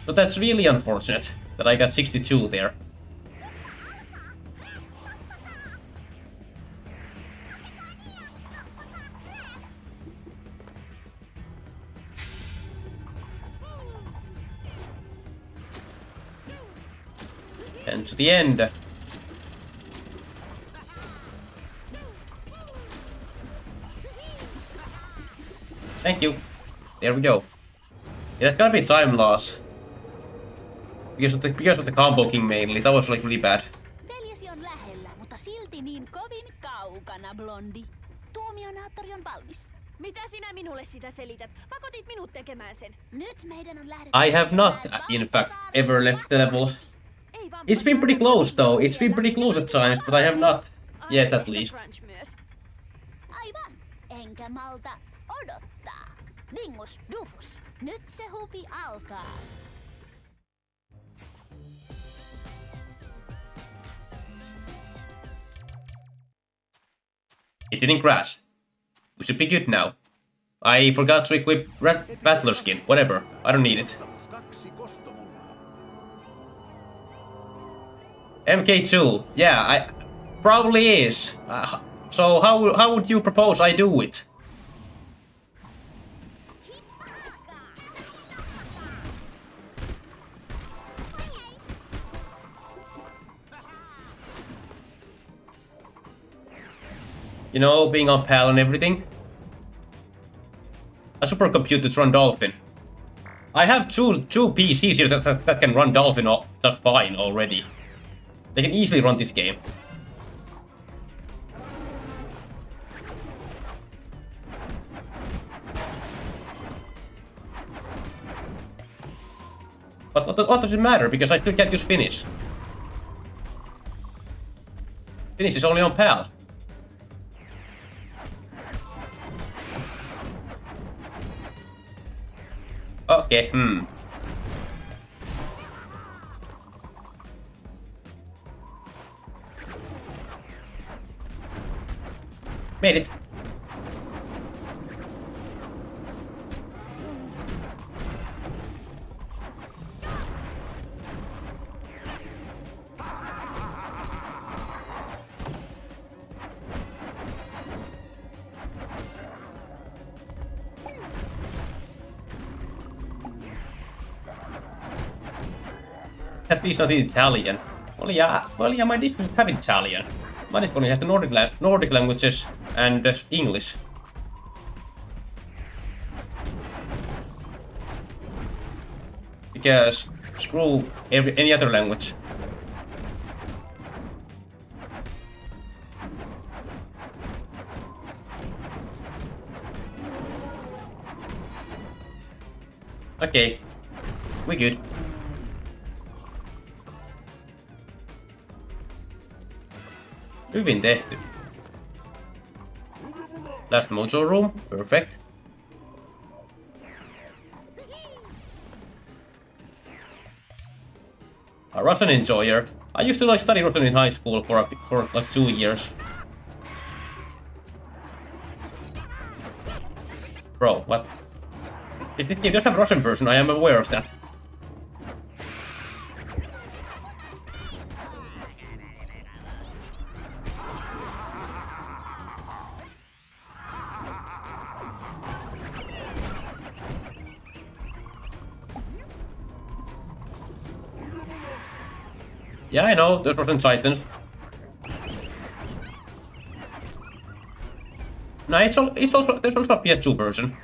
But that's really unfortunate that I got 62 there. The end. Thank you. There we go. Yeah, that's gonna be time loss. Because of the, because of the combo king mainly. That was like really bad. Veljesi on lähellä, mutta silti niin kovin kaukana, blondi. Tuomionaattori on valmis. Mitä sinä minulle sitä selität? Pakotit minut tekemään sen. Nyt meidän on lähdettävä I have not, in fact, ever left the level. It's been pretty close though. It's been pretty close at times, but I have not yet at least. It didn't crash. We should be good now. I forgot to equip Rat Battler skin. Whatever. I don't need it. MK2. Yeah, I probably is. Uh, so how how would you propose I do it? You know, being on PAL and everything. A supercomputer to run Dolphin. I have two two PCs here that, that, that can run Dolphin just fine already. They can easily run this game. But what, what does it matter? Because I still can't use Finnish. Finnish is only on PAL. Okay, hmm. Made it. At least not in Italian. Well, yeah, well, yeah, my doesn't have Italian. My only has the Nordic, Nordic languages and English. Because screw every any other language. Okay, we good. Hyvin tehty. Last mojo room, perfect. A Russian enjoyer. I used to like study Russian in high school for, a, for like two years. Bro, what? Is this game does have a Russian version, I am aware of that. Know, those Russian Titans. No, it's, al it's also, there's also a PS2 version.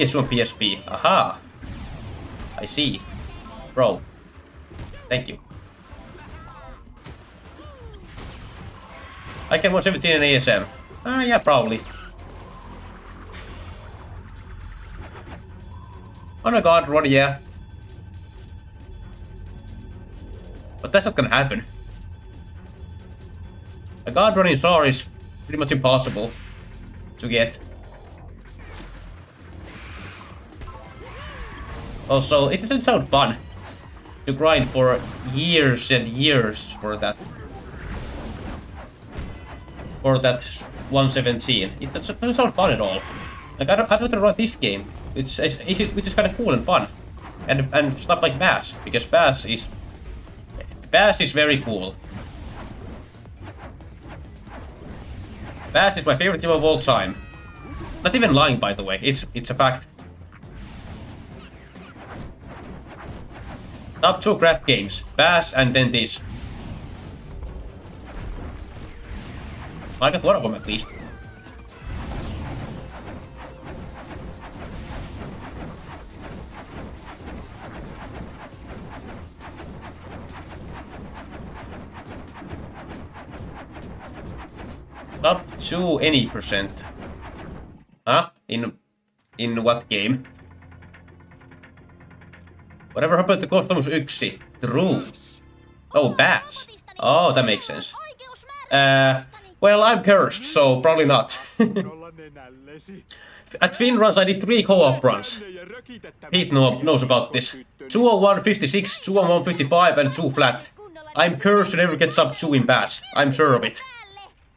PS1 PSP. Aha. I see. Bro. Thank you. I can watch everything in ASM. Ah, yeah, probably. Oh my god, Rod, yeah. But that's not gonna happen. A god running SAR is pretty much impossible to get. Also, it doesn't sound fun to grind for years and years for that. For that 117. It doesn't sound fun at all. Like, I don't, I'd rather run this game, it's, it's, it's, kind of cool and fun. And, and stuff like Bash, because Bash is... Bash is very cool. Bash is my favorite game of all time. Not even lying, by the way. It's it's a fact. Top two Crash games. Bash and then this. I got one of them at least. Up to any percent. Huh? In In what game? Whatever happened to Cosmos 1? True. Oh, bats. Oh, that makes sense. Uh, well, I'm cursed, so probably not. At Finn runs, I did three co-op runs. Pete know, knows about this. 201, 56, 201, 55, and 2 flat. I'm cursed and never gets up 2 in bats. I'm sure of it.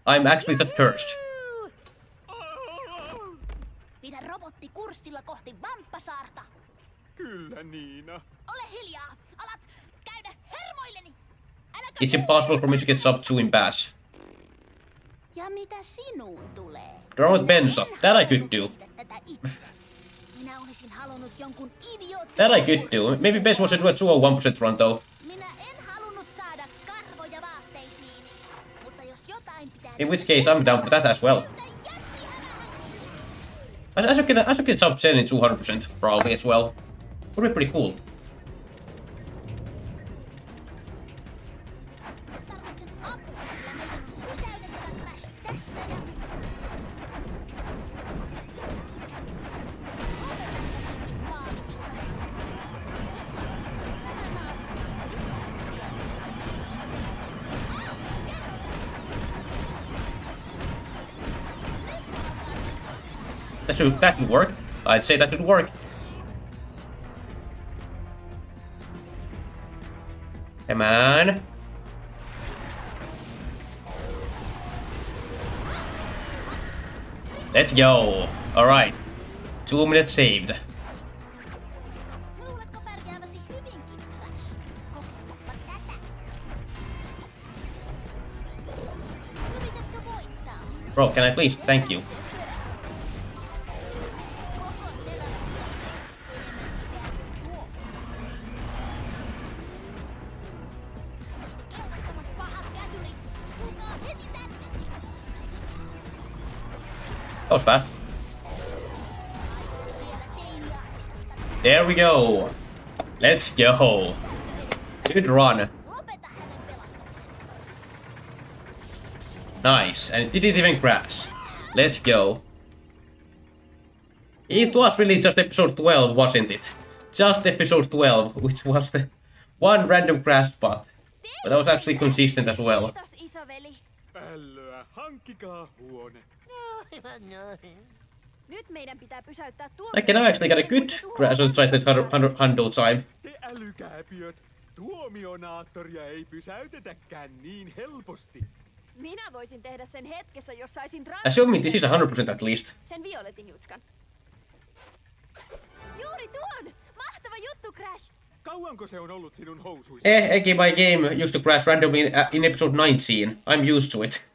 I'm actually just cursed. Pidä robotti kurssilla kohti Vamppasaarta. Kyllä, Niina. Ole hiljaa. Alat käydä hermoilleni. Äläkä It's impossible for me to get sub 2 in bats. Ja mitä sinuun tulee? Draw with Benzo. That I could do. Minä olisin halunnut jonkun idiootin... That I could do. Maybe best was to do a 201% run though. Minä en halunnut saada karvoja vaatteisiin. Mutta jos jotain pitää... In which case I'm down for that as well. I, I should get I should get sub 10 in 200% probably as well. Would be pretty cool. That should that should work. I'd say that should work. Come on. Let's go. Alright. Two minutes saved. Bro, can I please? Thank you. That was fast. There we go. Let's go. Good run. Lopeta hänen pelastamisensa. Nice. And it didn't even crash. Let's go. It was really just episode 12, wasn't it? Just episode 12, which was the one random crash spot. But that was actually consistent as well. Nyt meidän pitää pysäyttää tuo... I can now actually get a good crash outside this handle time. Te älykääpiöt. Tuomionaattoria ei pysäytetäkään niin helposti. Minä voisin tehdä sen hetkessä, jos saisin Assuming this is 100% at least. sen violetin jutskan. Juuri tuon! Mahtava juttu, Crash! Kauanko se on ollut sinun housuissa? Eh, Eki, my game used to crash randomly in, uh, in episode 19. I'm used to it.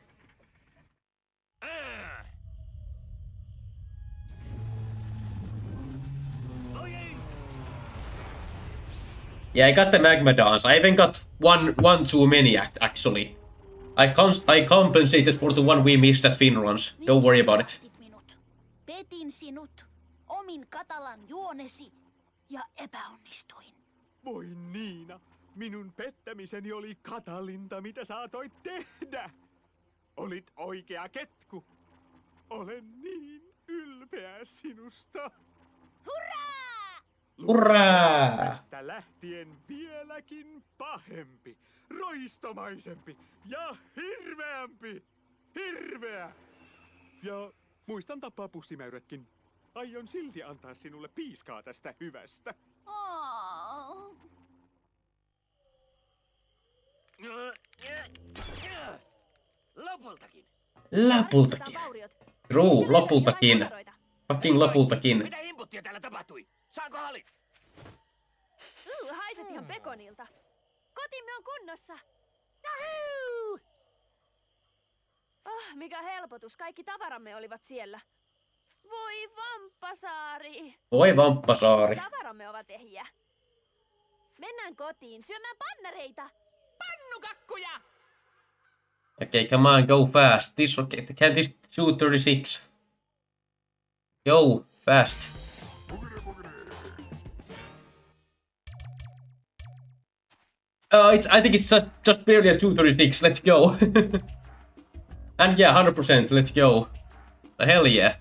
Yeah, I got the magma dance. I even got one one too many act actually. I cons I compensated for the one we missed at Finruns. Don't worry about it. Petin sinut, omin katalan juonesi ja epäonnistuin. Voi Niina, minun pettämiseni oli katalinta, mitä saatoit tehdä. Olit oikea ketku. Olen niin ylpeä sinusta. Hurraa! Hurraa! Tästä lähtien vieläkin pahempi, roistomaisempi ja hirveämpi. Hirveä! Ja muistan tappaa pussimäyrätkin. Aion silti antaa sinulle piiskaa tästä hyvästä. Oh. Lopultakin. Lapultakin. vauriot. True, lopultakin. Fucking lopultakin. Mitä imputtia täällä tapahtui? Saanko halit? Uu, haiset ihan pekonilta. Kotimme on kunnossa. Oh, mikä helpotus. Kaikki tavaramme olivat siellä. Voi vamppasaari. Voi vamppasaari. Tavaramme ovat ehjiä. Mennään kotiin syömään pannareita. Pannukakkuja! Okay, come on, go fast. This okay. Can this 236? Go fast. Oh, it's. I think it's just just barely a 236. Let's go. and yeah, 100%. Let's go. Hell yeah.